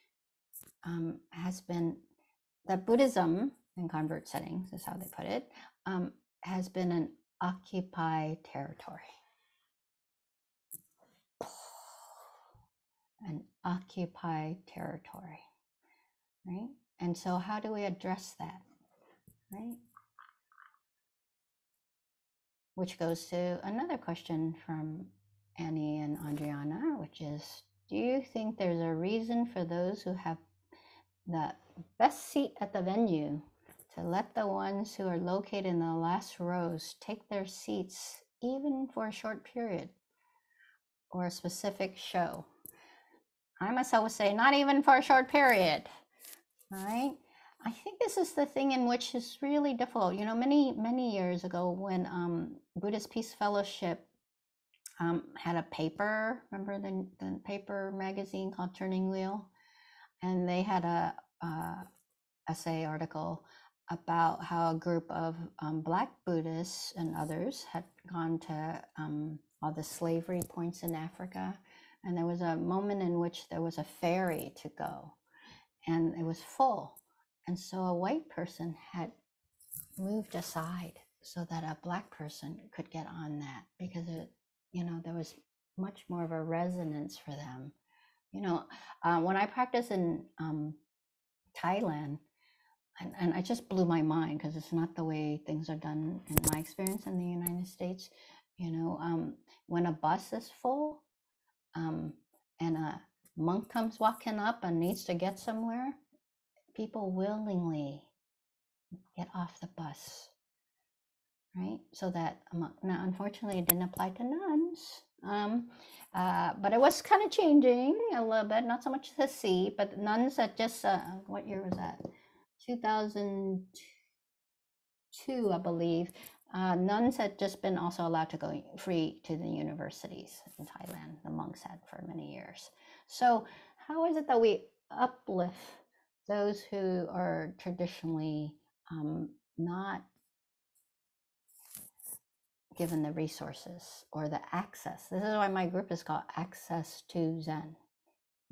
um, has been that Buddhism in convert settings is how they put it um, has been an occupied territory. And occupy territory, right? And so, how do we address that, right? which goes to another question from Annie and Adriana, which is Do you think there's a reason for those who have the best seat at the venue to let the ones who are located in the last rows take their seats even for a short period or a specific show? I myself would say, not even for a short period, right? I think this is the thing in which is really difficult. You know, many many years ago, when um, Buddhist Peace Fellowship um, had a paper, remember the, the paper magazine called Turning Wheel, and they had a, a essay article about how a group of um, Black Buddhists and others had gone to um, all the slavery points in Africa, and there was a moment in which there was a ferry to go, and it was full and so a white person had moved aside so that a black person could get on that because it, you know, there was much more of a resonance for them. You know, uh, when I practice in um, Thailand, and, and I just blew my mind because it's not the way things are done in my experience in the United States. You know, um, when a bus is full um, and a monk comes walking up and needs to get somewhere, people willingly get off the bus, right? So that, now unfortunately, it didn't apply to nuns, Um, uh, but it was kind of changing a little bit, not so much to see, but nuns that just, uh, what year was that? 2002, I believe. Uh, nuns had just been also allowed to go free to the universities in Thailand. The monks had for many years. So, how is it that we uplift those who are traditionally um, not given the resources or the access. This is why my group is called Access to Zen.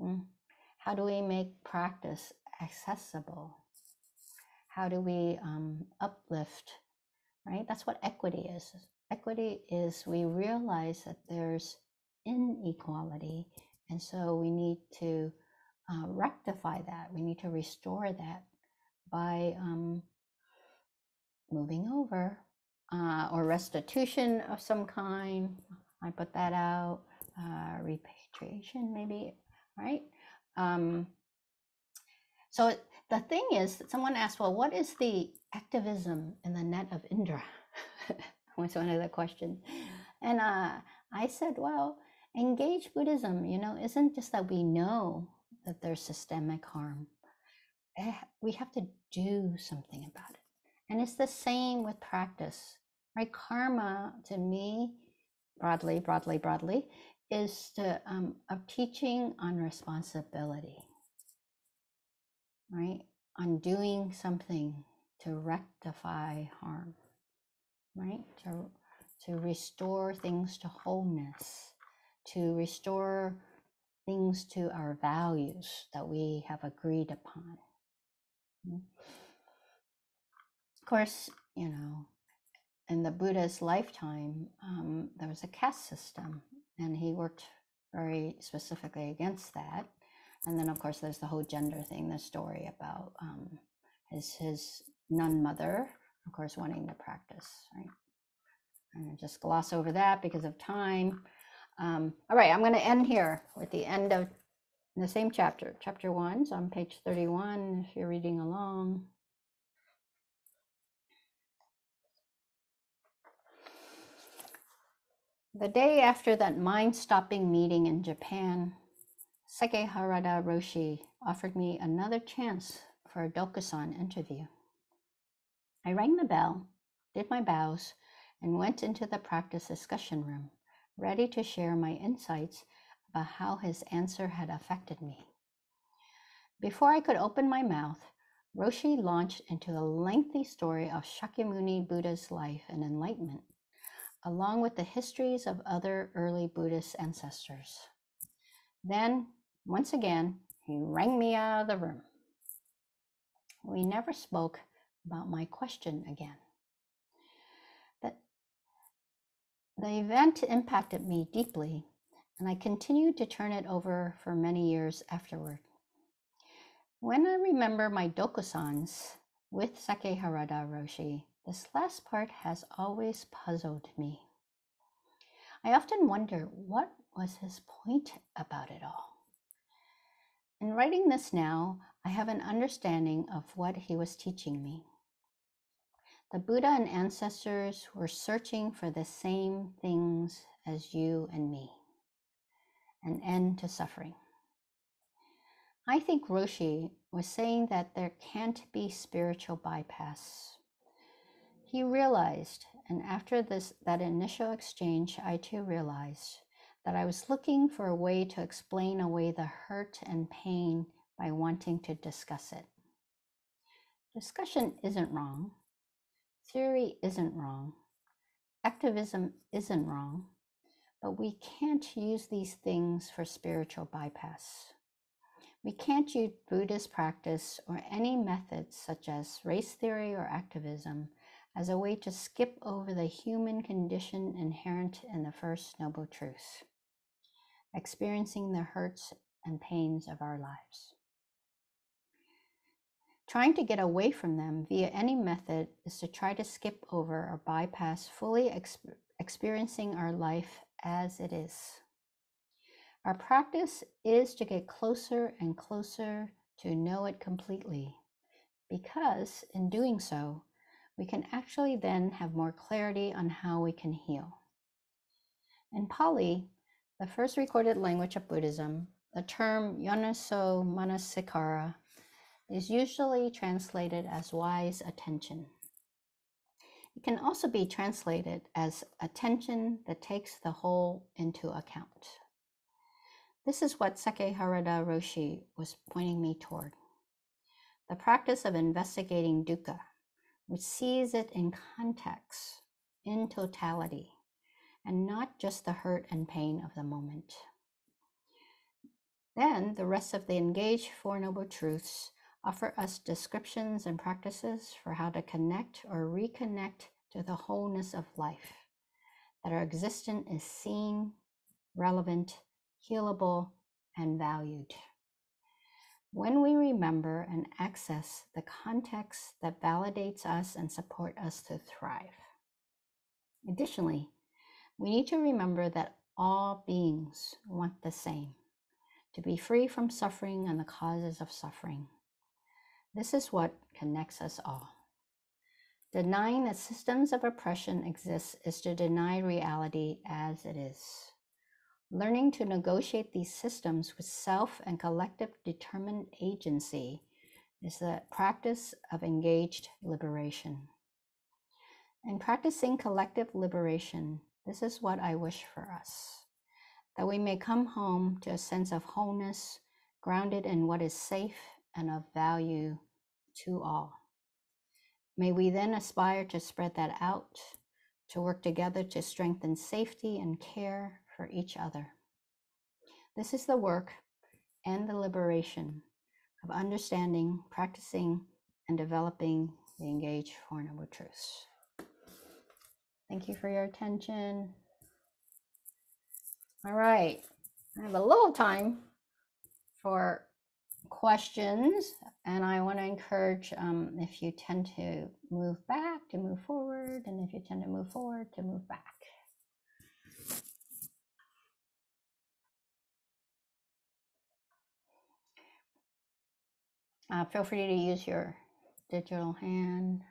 Mm. How do we make practice accessible? How do we um, uplift, right? That's what equity is. Equity is we realize that there's inequality, and so we need to uh, rectify that. We need to restore that by um, moving over uh, or restitution of some kind. I put that out. Uh, repatriation, maybe, right? Um, so the thing is, that someone asked, well, what is the activism in the net of Indra? was one of the questions. And uh, I said, well, engage Buddhism, you know, isn't just that we know that there's systemic harm. Eh, we have to do something about it. And it's the same with practice, right? Karma, to me, broadly, broadly, broadly, is the um, teaching on responsibility, right? On doing something to rectify harm, right? To to restore things to wholeness, to restore things to our values that we have agreed upon. Mm. Of course, you know, in the Buddha's lifetime, um, there was a caste system, and he worked very specifically against that. And then, of course, there's the whole gender thing, the story about um, his his nun mother, of course, wanting to practice, right? And just gloss over that because of time. Um, all right, I'm going to end here with the end of the same chapter, chapter one. It's on page 31 if you're reading along. The day after that mind stopping meeting in Japan, Sekkei Harada Roshi offered me another chance for a Dokusan interview. I rang the bell, did my bows, and went into the practice discussion room, ready to share my insights about how his answer had affected me. Before I could open my mouth, Roshi launched into a lengthy story of Shakyamuni Buddha's life and enlightenment along with the histories of other early Buddhist ancestors. Then, once again, he rang me out of the room. We never spoke about my question again. That the event impacted me deeply, and I continued to turn it over for many years afterward. When I remember my dokusans with Sekkei Harada Roshi, this last part has always puzzled me. I often wonder what was his point about it all. In writing this now, I have an understanding of what he was teaching me. The Buddha and ancestors were searching for the same things as you and me an end to suffering. I think Roshi was saying that there can't be spiritual bypass he realized, and after this that initial exchange, I too realized that I was looking for a way to explain away the hurt and pain by wanting to discuss it. Discussion isn't wrong. Theory isn't wrong. Activism isn't wrong. But we can't use these things for spiritual bypass. We can't use Buddhist practice or any methods such as race theory or activism as a way to skip over the human condition inherent in the First Noble Truth, experiencing the hurts and pains of our lives. Trying to get away from them via any method is to try to skip over or bypass fully exp- experiencing our life as it is. Our practice is to get closer and closer to know it completely, because in doing so, we can actually then have more clarity on how we can heal. In Pali, the first recorded language of Buddhism, the term Yoniso Manasikara is usually translated as wise attention. It can also be translated as attention that takes the whole into account. This is what Sekkei Harada Roshi was pointing me toward. The practice of investigating dukkha, which sees it in context, in totality, and not just the hurt and pain of the moment. Then the rest of the engaged Four Noble Truths offer us descriptions and practices for how to connect or reconnect to the wholeness of life, that our existence is seen, relevant, healable, and valued. When we remember and access the context that validates us and support us to thrive. Additionally, we need to remember that all beings want the same to be free from suffering and the causes of suffering. This is what connects us all. Denying that systems of oppression exist is to deny reality as it is. Learning to negotiate these systems with self and collective determined agency is the practice of engaged liberation. In practicing collective liberation, this is what I wish for us that we may come home to a sense of wholeness grounded in what is safe and of value to all. May we then aspire to spread that out, to work together to strengthen safety and care for each other. This is the work and the liberation of understanding, practicing, and developing the engaged Four Noble Truths. Thank you for your attention. All right, I have a little time for questions, and I want to encourage um, if you tend to move back, to move forward, and if you tend to move forward, to move back. Uh, feel free to use your digital hand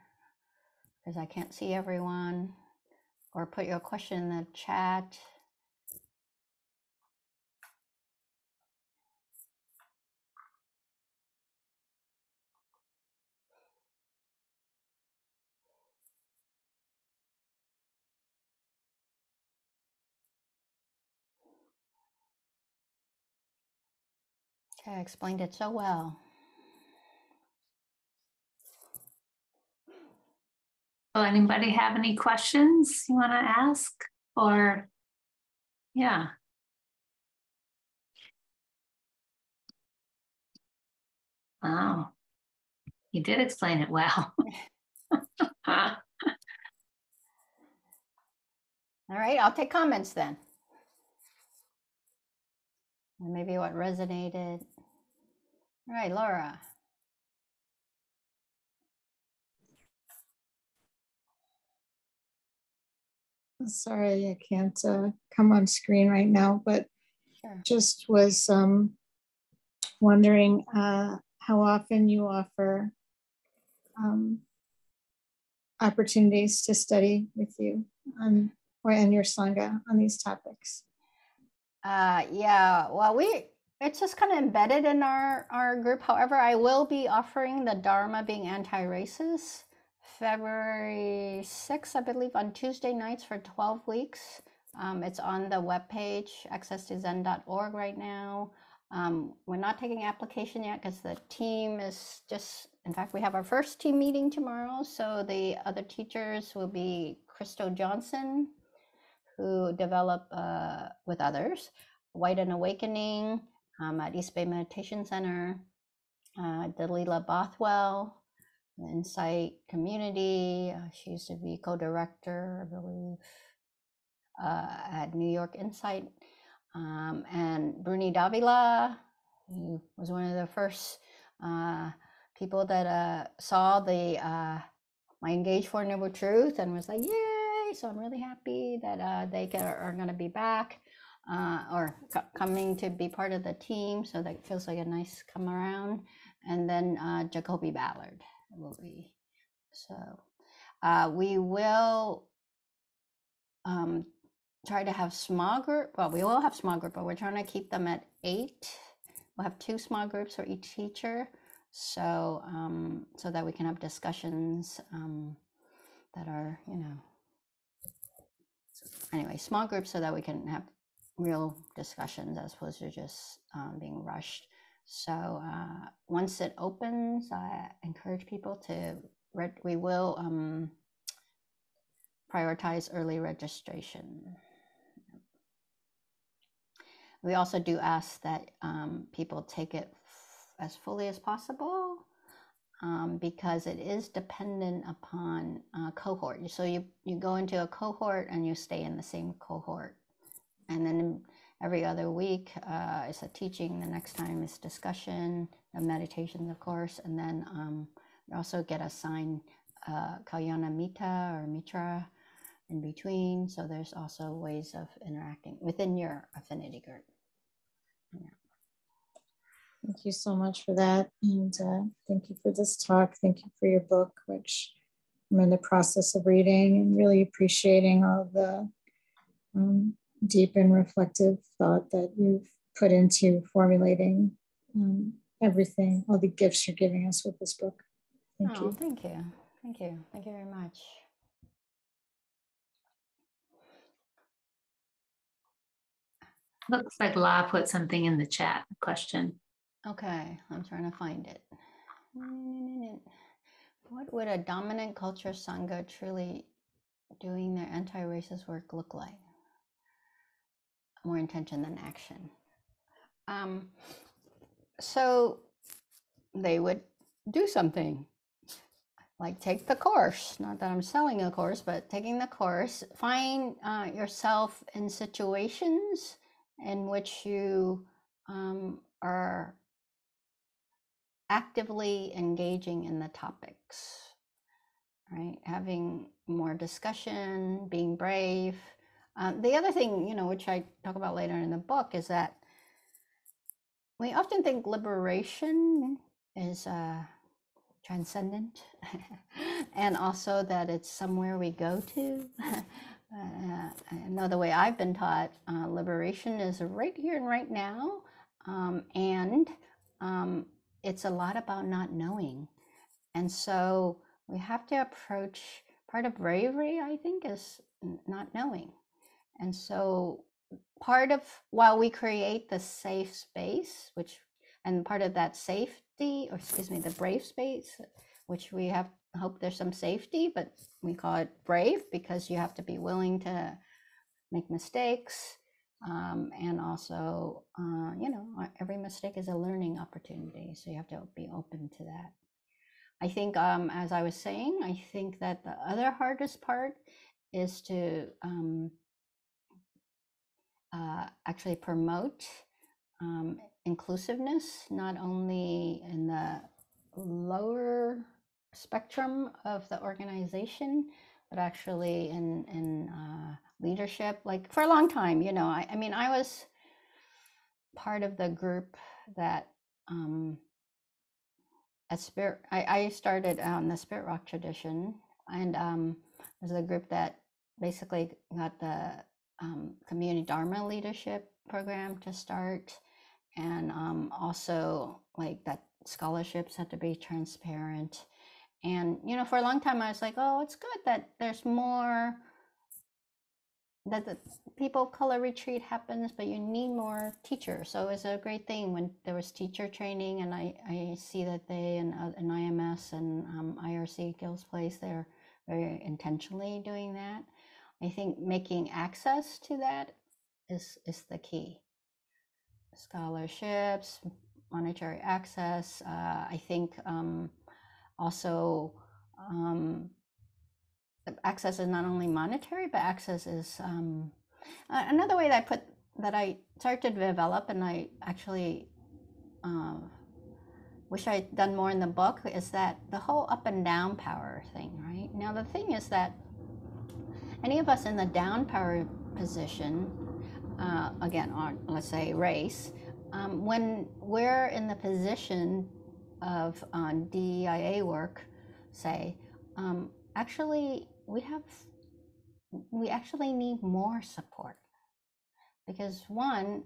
because I can't see everyone, or put your question in the chat. Okay, I explained it so well. Will anybody have any questions you want to ask? Or, yeah. Wow. You did explain it well. All right, I'll take comments then. And maybe what resonated. All right, Laura. Sorry, I can't uh, come on screen right now, but Sure. just was um, wondering uh, how often you offer um, opportunities to study with you on, or in your Sangha on these topics. Uh, yeah, well, we it's just kind of embedded in our our group. However, I will be offering the Dharma being anti-racist February 6th, I believe, on Tuesday nights for 12 weeks. Um, it's on the webpage, access to accesstozen.org right now. Um, we're not taking application yet because the team is just, in fact, we have our first team meeting tomorrow. So the other teachers will be Crystal Johnson, who develop uh, with others, White and Awakening um, at East Bay Meditation Center, uh, Bothwell, Insight Community. Uh, she used to be co-director, I believe, uh, at New York Insight, um, and Bruni Davila, who was one of the first uh, people that uh, saw the uh, my Engage Four Noble Truth and was like, "Yay!" So I'm really happy that they get, are going to be back. Or co- coming to be part of the team, so that feels like a nice come around. And then Jacoby Ballard will be. So uh, we will um, try to have small group. Well, we will have small group, but we're trying to keep them at eight. We'll have two small groups for each teacher, so um, so that we can have discussions um, that are you know. Anyway, small groups so that we can have real discussions as opposed to just um, being rushed. So uh, once it opens, I encourage people to. Read, we will um, prioritize early registration. We also do ask that um, people take it as fully as possible um, because it is dependent upon uh, cohort. So you, you go into a cohort and you stay in the same cohort. And then every other week uh, is a teaching, the next time is discussion, the meditations, of course, and then um, also get assigned uh, Kalyana Mitta or Mitra in between. So there's also ways of interacting within your affinity group. Yeah. Thank you so much for that. And uh, thank you for this talk. Thank you for your book, which I'm in the process of reading and really appreciating all the um, deep and reflective thought that you've put into formulating um, everything, all the gifts you're giving us with this book. Thank oh, you. thank you. Thank you. Thank you very much. Looks like La put something in the chat, question. Okay, I'm trying to find it. What would a dominant culture Sangha truly doing their anti racist work look like? More intention than action. Um, so they would do something like take the course. Not that I'm selling a course, but taking the course. Find uh, yourself in situations in which you um, are actively engaging in the topics, right? Having more discussion, being brave. Uh, the other thing, you know, which I talk about later in the book, is that we often think liberation is uh, transcendent, and also that it's somewhere we go to. uh, I know the way I've been taught, uh, liberation is right here and right now, um, and um, it's a lot about not knowing. And so we have to approach part of bravery, I think, is not knowing. And so part of while we create the safe space, which and part of that safety, or excuse me, the brave space, which we have hope there's some safety, but we call it brave because you have to be willing to make mistakes um, and also, uh, you know, uh, every mistake is a learning opportunity. So you have to be open to that. I think, um, as I was saying, I think that the other hardest part is to um, uh, actually promote um, inclusiveness, not only in the lower spectrum of the organization, but actually in, in uh, leadership like for a long time you know i, I mean i was part of the group that um at spirit i, I started on the spirit rock tradition and um a group that basically got the um, community dharma leadership program to start and um, also like that scholarships had to be transparent and you know for a long time i was like oh it's good that there's more that the people of color retreat happens, but you need more teachers. So it's a great thing when there was teacher training, and I, I see that they and, uh, and IMS and um, IMC Gil's Place, they're very intentionally doing that. I think making access to that is, is the key. Scholarships, monetary access. Uh, I think um, also um, access is not only monetary, but access is um, another way that I put that I started to develop, and I actually uh, wish I'd done more in the book is that the whole up and down power thing, right? Now the thing is that any of us in the down power position, uh, again, on let's say race, um, when we're in the position of uh, DEIA work, say, um, actually we have we actually need more support. Because one,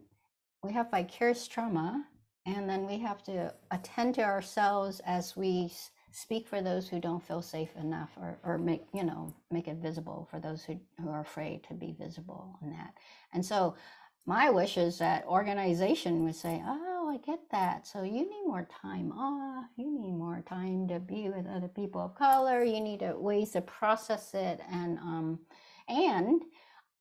we have vicarious trauma, and then we have to attend to ourselves as we speak for those who don't feel safe enough or, or make you know make it visible for those who, who are afraid to be visible in that. And so my wish is that organization would say oh i get that. So you need more time off. You need more time to be with other people of color. You need ways to process it and um, and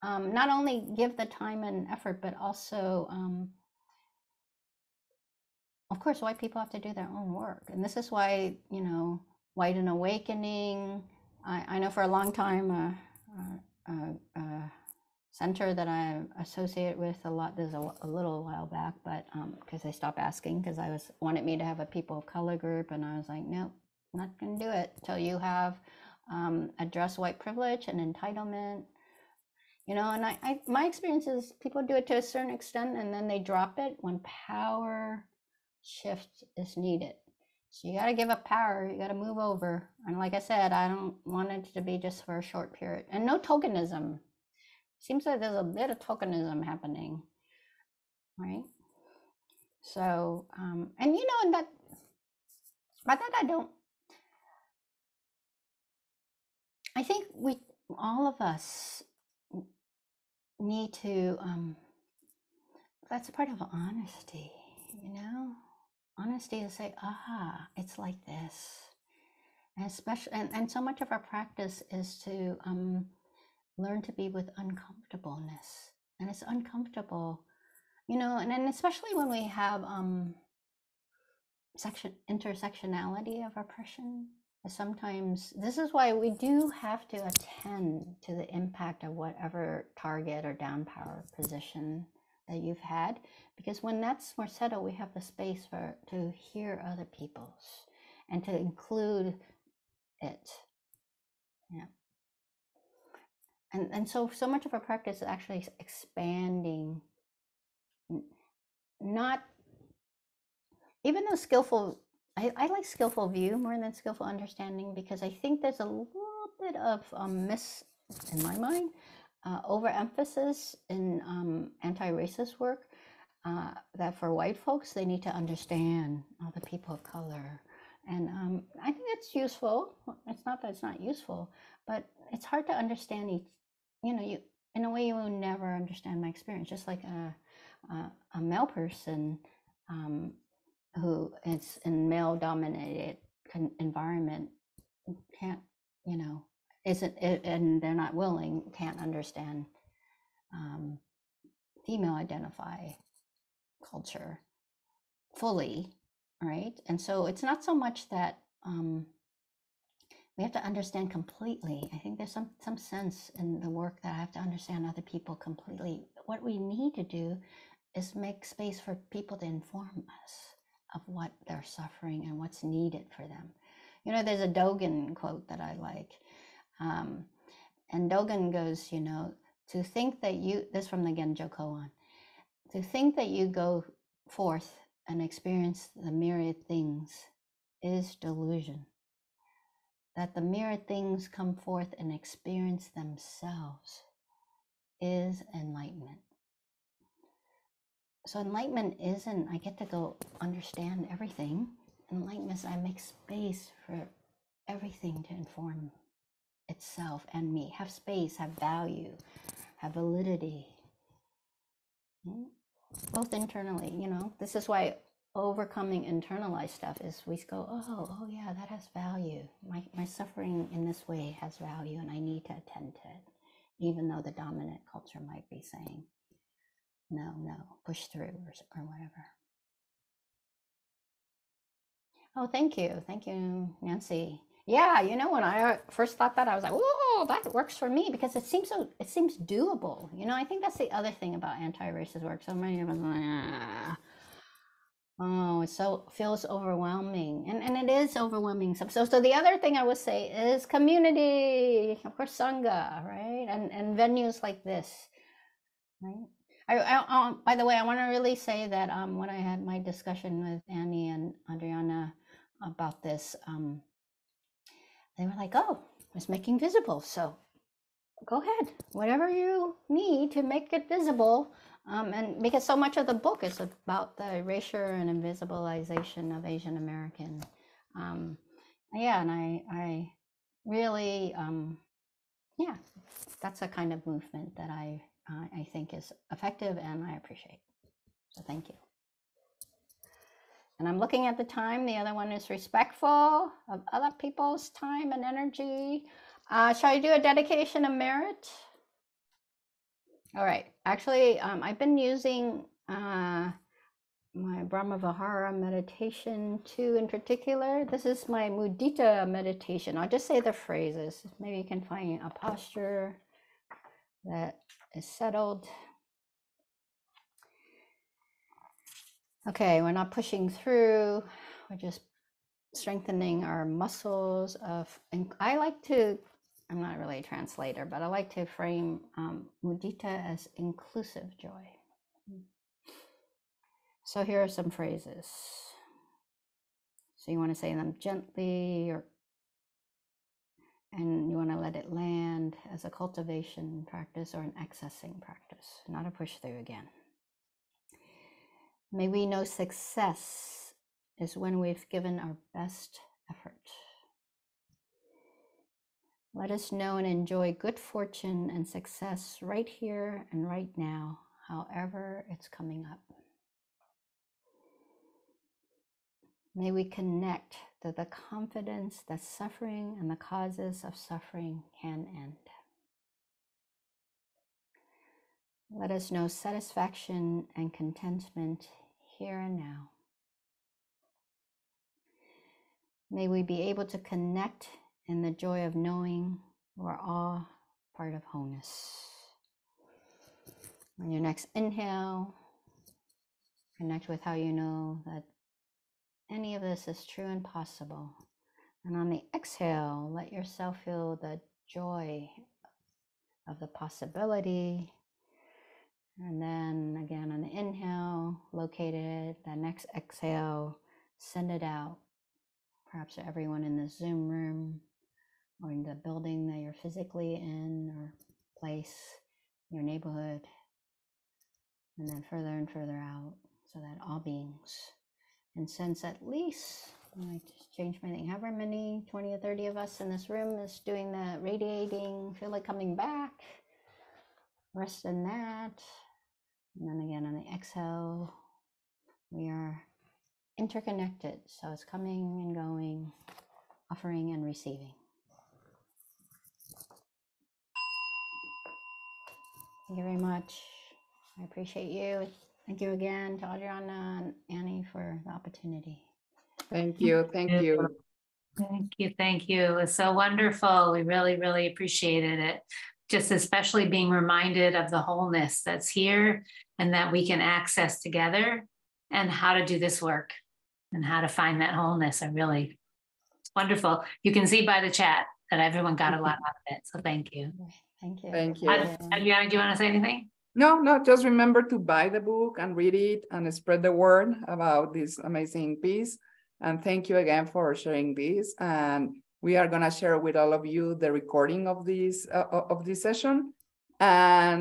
um, not only give the time and effort but also um, of course, white people have to do their own work. And this is why, you know, White and Awakening, I, I know for a long time, uh, uh, uh, uh center that I associate with a lot, there's a, a little while back, but because um, they stopped asking because I was wanted me to have a people of color group. And I was like, nope, not going to do it till you have um, address white privilege and entitlement you know and I, I my experience is people do it to a certain extent and then they drop it when power shift is needed. So you got to give up power. You got to move over. And like I said, I don't want it to be just for a short period. And no tokenism. Seems like there's a bit of tokenism happening, right? So, um, and you know, and that, but that I don't, I think we, all of us need to, um, that's a part of honesty, you know? Honesty to say, ah, it's like this. And especially, and, and so much of our practice is to um, learn to be with uncomfortableness. And it's uncomfortable, you know, and then especially when we have um, section intersectionality of oppression. Sometimes this is why we do have to attend to the impact of whatever target or down power position that you've had because when that's more settled we have the space for to hear other people's and to include it. Yeah. And and so so much of our practice is actually expanding. Not even though skillful I, I like skillful view more than skillful understanding because i think there's a little bit of um, miss in my mind uh, overemphasis in um, anti-racist work uh, that for white folks they need to understand the people of color. And um, i think it's useful. It's not that it's not useful but it's hard to understand each you know you in a way you will never understand my experience. Just like a, a, a male person um, who is in male dominated environment can't you know isn't and they're not willing can't understand um, female identify culture fully right? And so it's not so much that um, we have to understand completely. I think there's some some sense in the work that i have to understand other people completely. What we need to do is make space for people to inform us of what they're suffering and what's needed for them. You know there's a dogen quote that i like um, and Dogen goes, you know, to think that you, this from the Genjo Koan, to think that you go forth and experience the myriad things is delusion. That the myriad things come forth and experience themselves is enlightenment. So enlightenment isn't, I get to go understand everything. Enlightenment is I make space for everything to inform itself and me, have space, have value, have validity. Hmm? Both internally, you know, this is why overcoming internalized stuff is we go, oh, oh yeah, that has value. My, my suffering in this way has value and I need to attend to it, even though the dominant culture might be saying, no, no, push through or, or whatever. Oh, thank you. Thank you, Nancy. Yeah, you know, when I uh, first thought that, I was like, "Whoa, that works for me," because it seems so. It seems doable. You know, I think that's the other thing about anti-racist work. So many of us, like, ah. oh, it so feels overwhelming, and and it is overwhelming. So, so so the other thing I would say is community, of course, sangha, right, and and venues like this, right. I, I, um, by the way, I want to really say that um, when I had my discussion with Annie and Adriana about this, um, they were like, oh, it's making visible. So go ahead, whatever you need to make it visible. Um, and because so much of the book is about the erasure and invisibilization of Asian American. Um, yeah, and I, I really, um, yeah, that's a kind of movement that I, uh, I think is effective and I appreciate. So thank you. And I'm looking at the time. The other one is respectful of other people's time and energy. Uh, shall I do a dedication of merit? All right. Actually, um, I've been using uh, my Brahma Vihara meditation too, in particular. This is my mudita meditation. I'll just say the phrases. Maybe you can find a posture that is settled. Okay, we're not pushing through. We're just strengthening our muscles of, and I like to, I'm not really a translator, but I like to frame um, mudita as inclusive joy. So here are some phrases. So you want to say them gently or and you want to let it land as a cultivation practice or an accessing practice, not a push through again. May we know success is when we've given our best effort. Let us know and enjoy good fortune and success right here and right now, however it's coming up. May we connect to the confidence that suffering and the causes of suffering can end. Let us know satisfaction and contentment here and now. May we be able to connect in the joy of knowing we're all part of wholeness. On your next inhale, connect with how you know that any of this is true and possible. And on the exhale, let yourself feel the joy of the possibility. And then again on the inhale, locate it. The next exhale, send it out. Perhaps to everyone in the Zoom room or in the building that you're physically in or place, in your neighborhood. And then further and further out so that all beings and since at least, I just changed my thing, however many, 20 or 30 of us in this room is doing the radiating, feel it coming back, rest in that. And then again on the exhale, we are interconnected. So it's coming and going, offering and receiving. Thank you very much. I appreciate you. Thank you again to Adriana and Annie for the opportunity. Thank you. Thank you. Thank you. Thank you. It was so wonderful. We really, really appreciated it. Just especially being reminded of the wholeness that's here and that we can access together and how to do this work and how to find that wholeness. I really, wonderful. You can see by the chat that everyone got a lot out of it. So thank you. Thank you. Thank you. Adriana, do you want to say anything? No, no, just remember to buy the book and read it and spread the word about this amazing piece. And thank you again for sharing this. And we are going to share with all of you the recording of this uh, of this session. And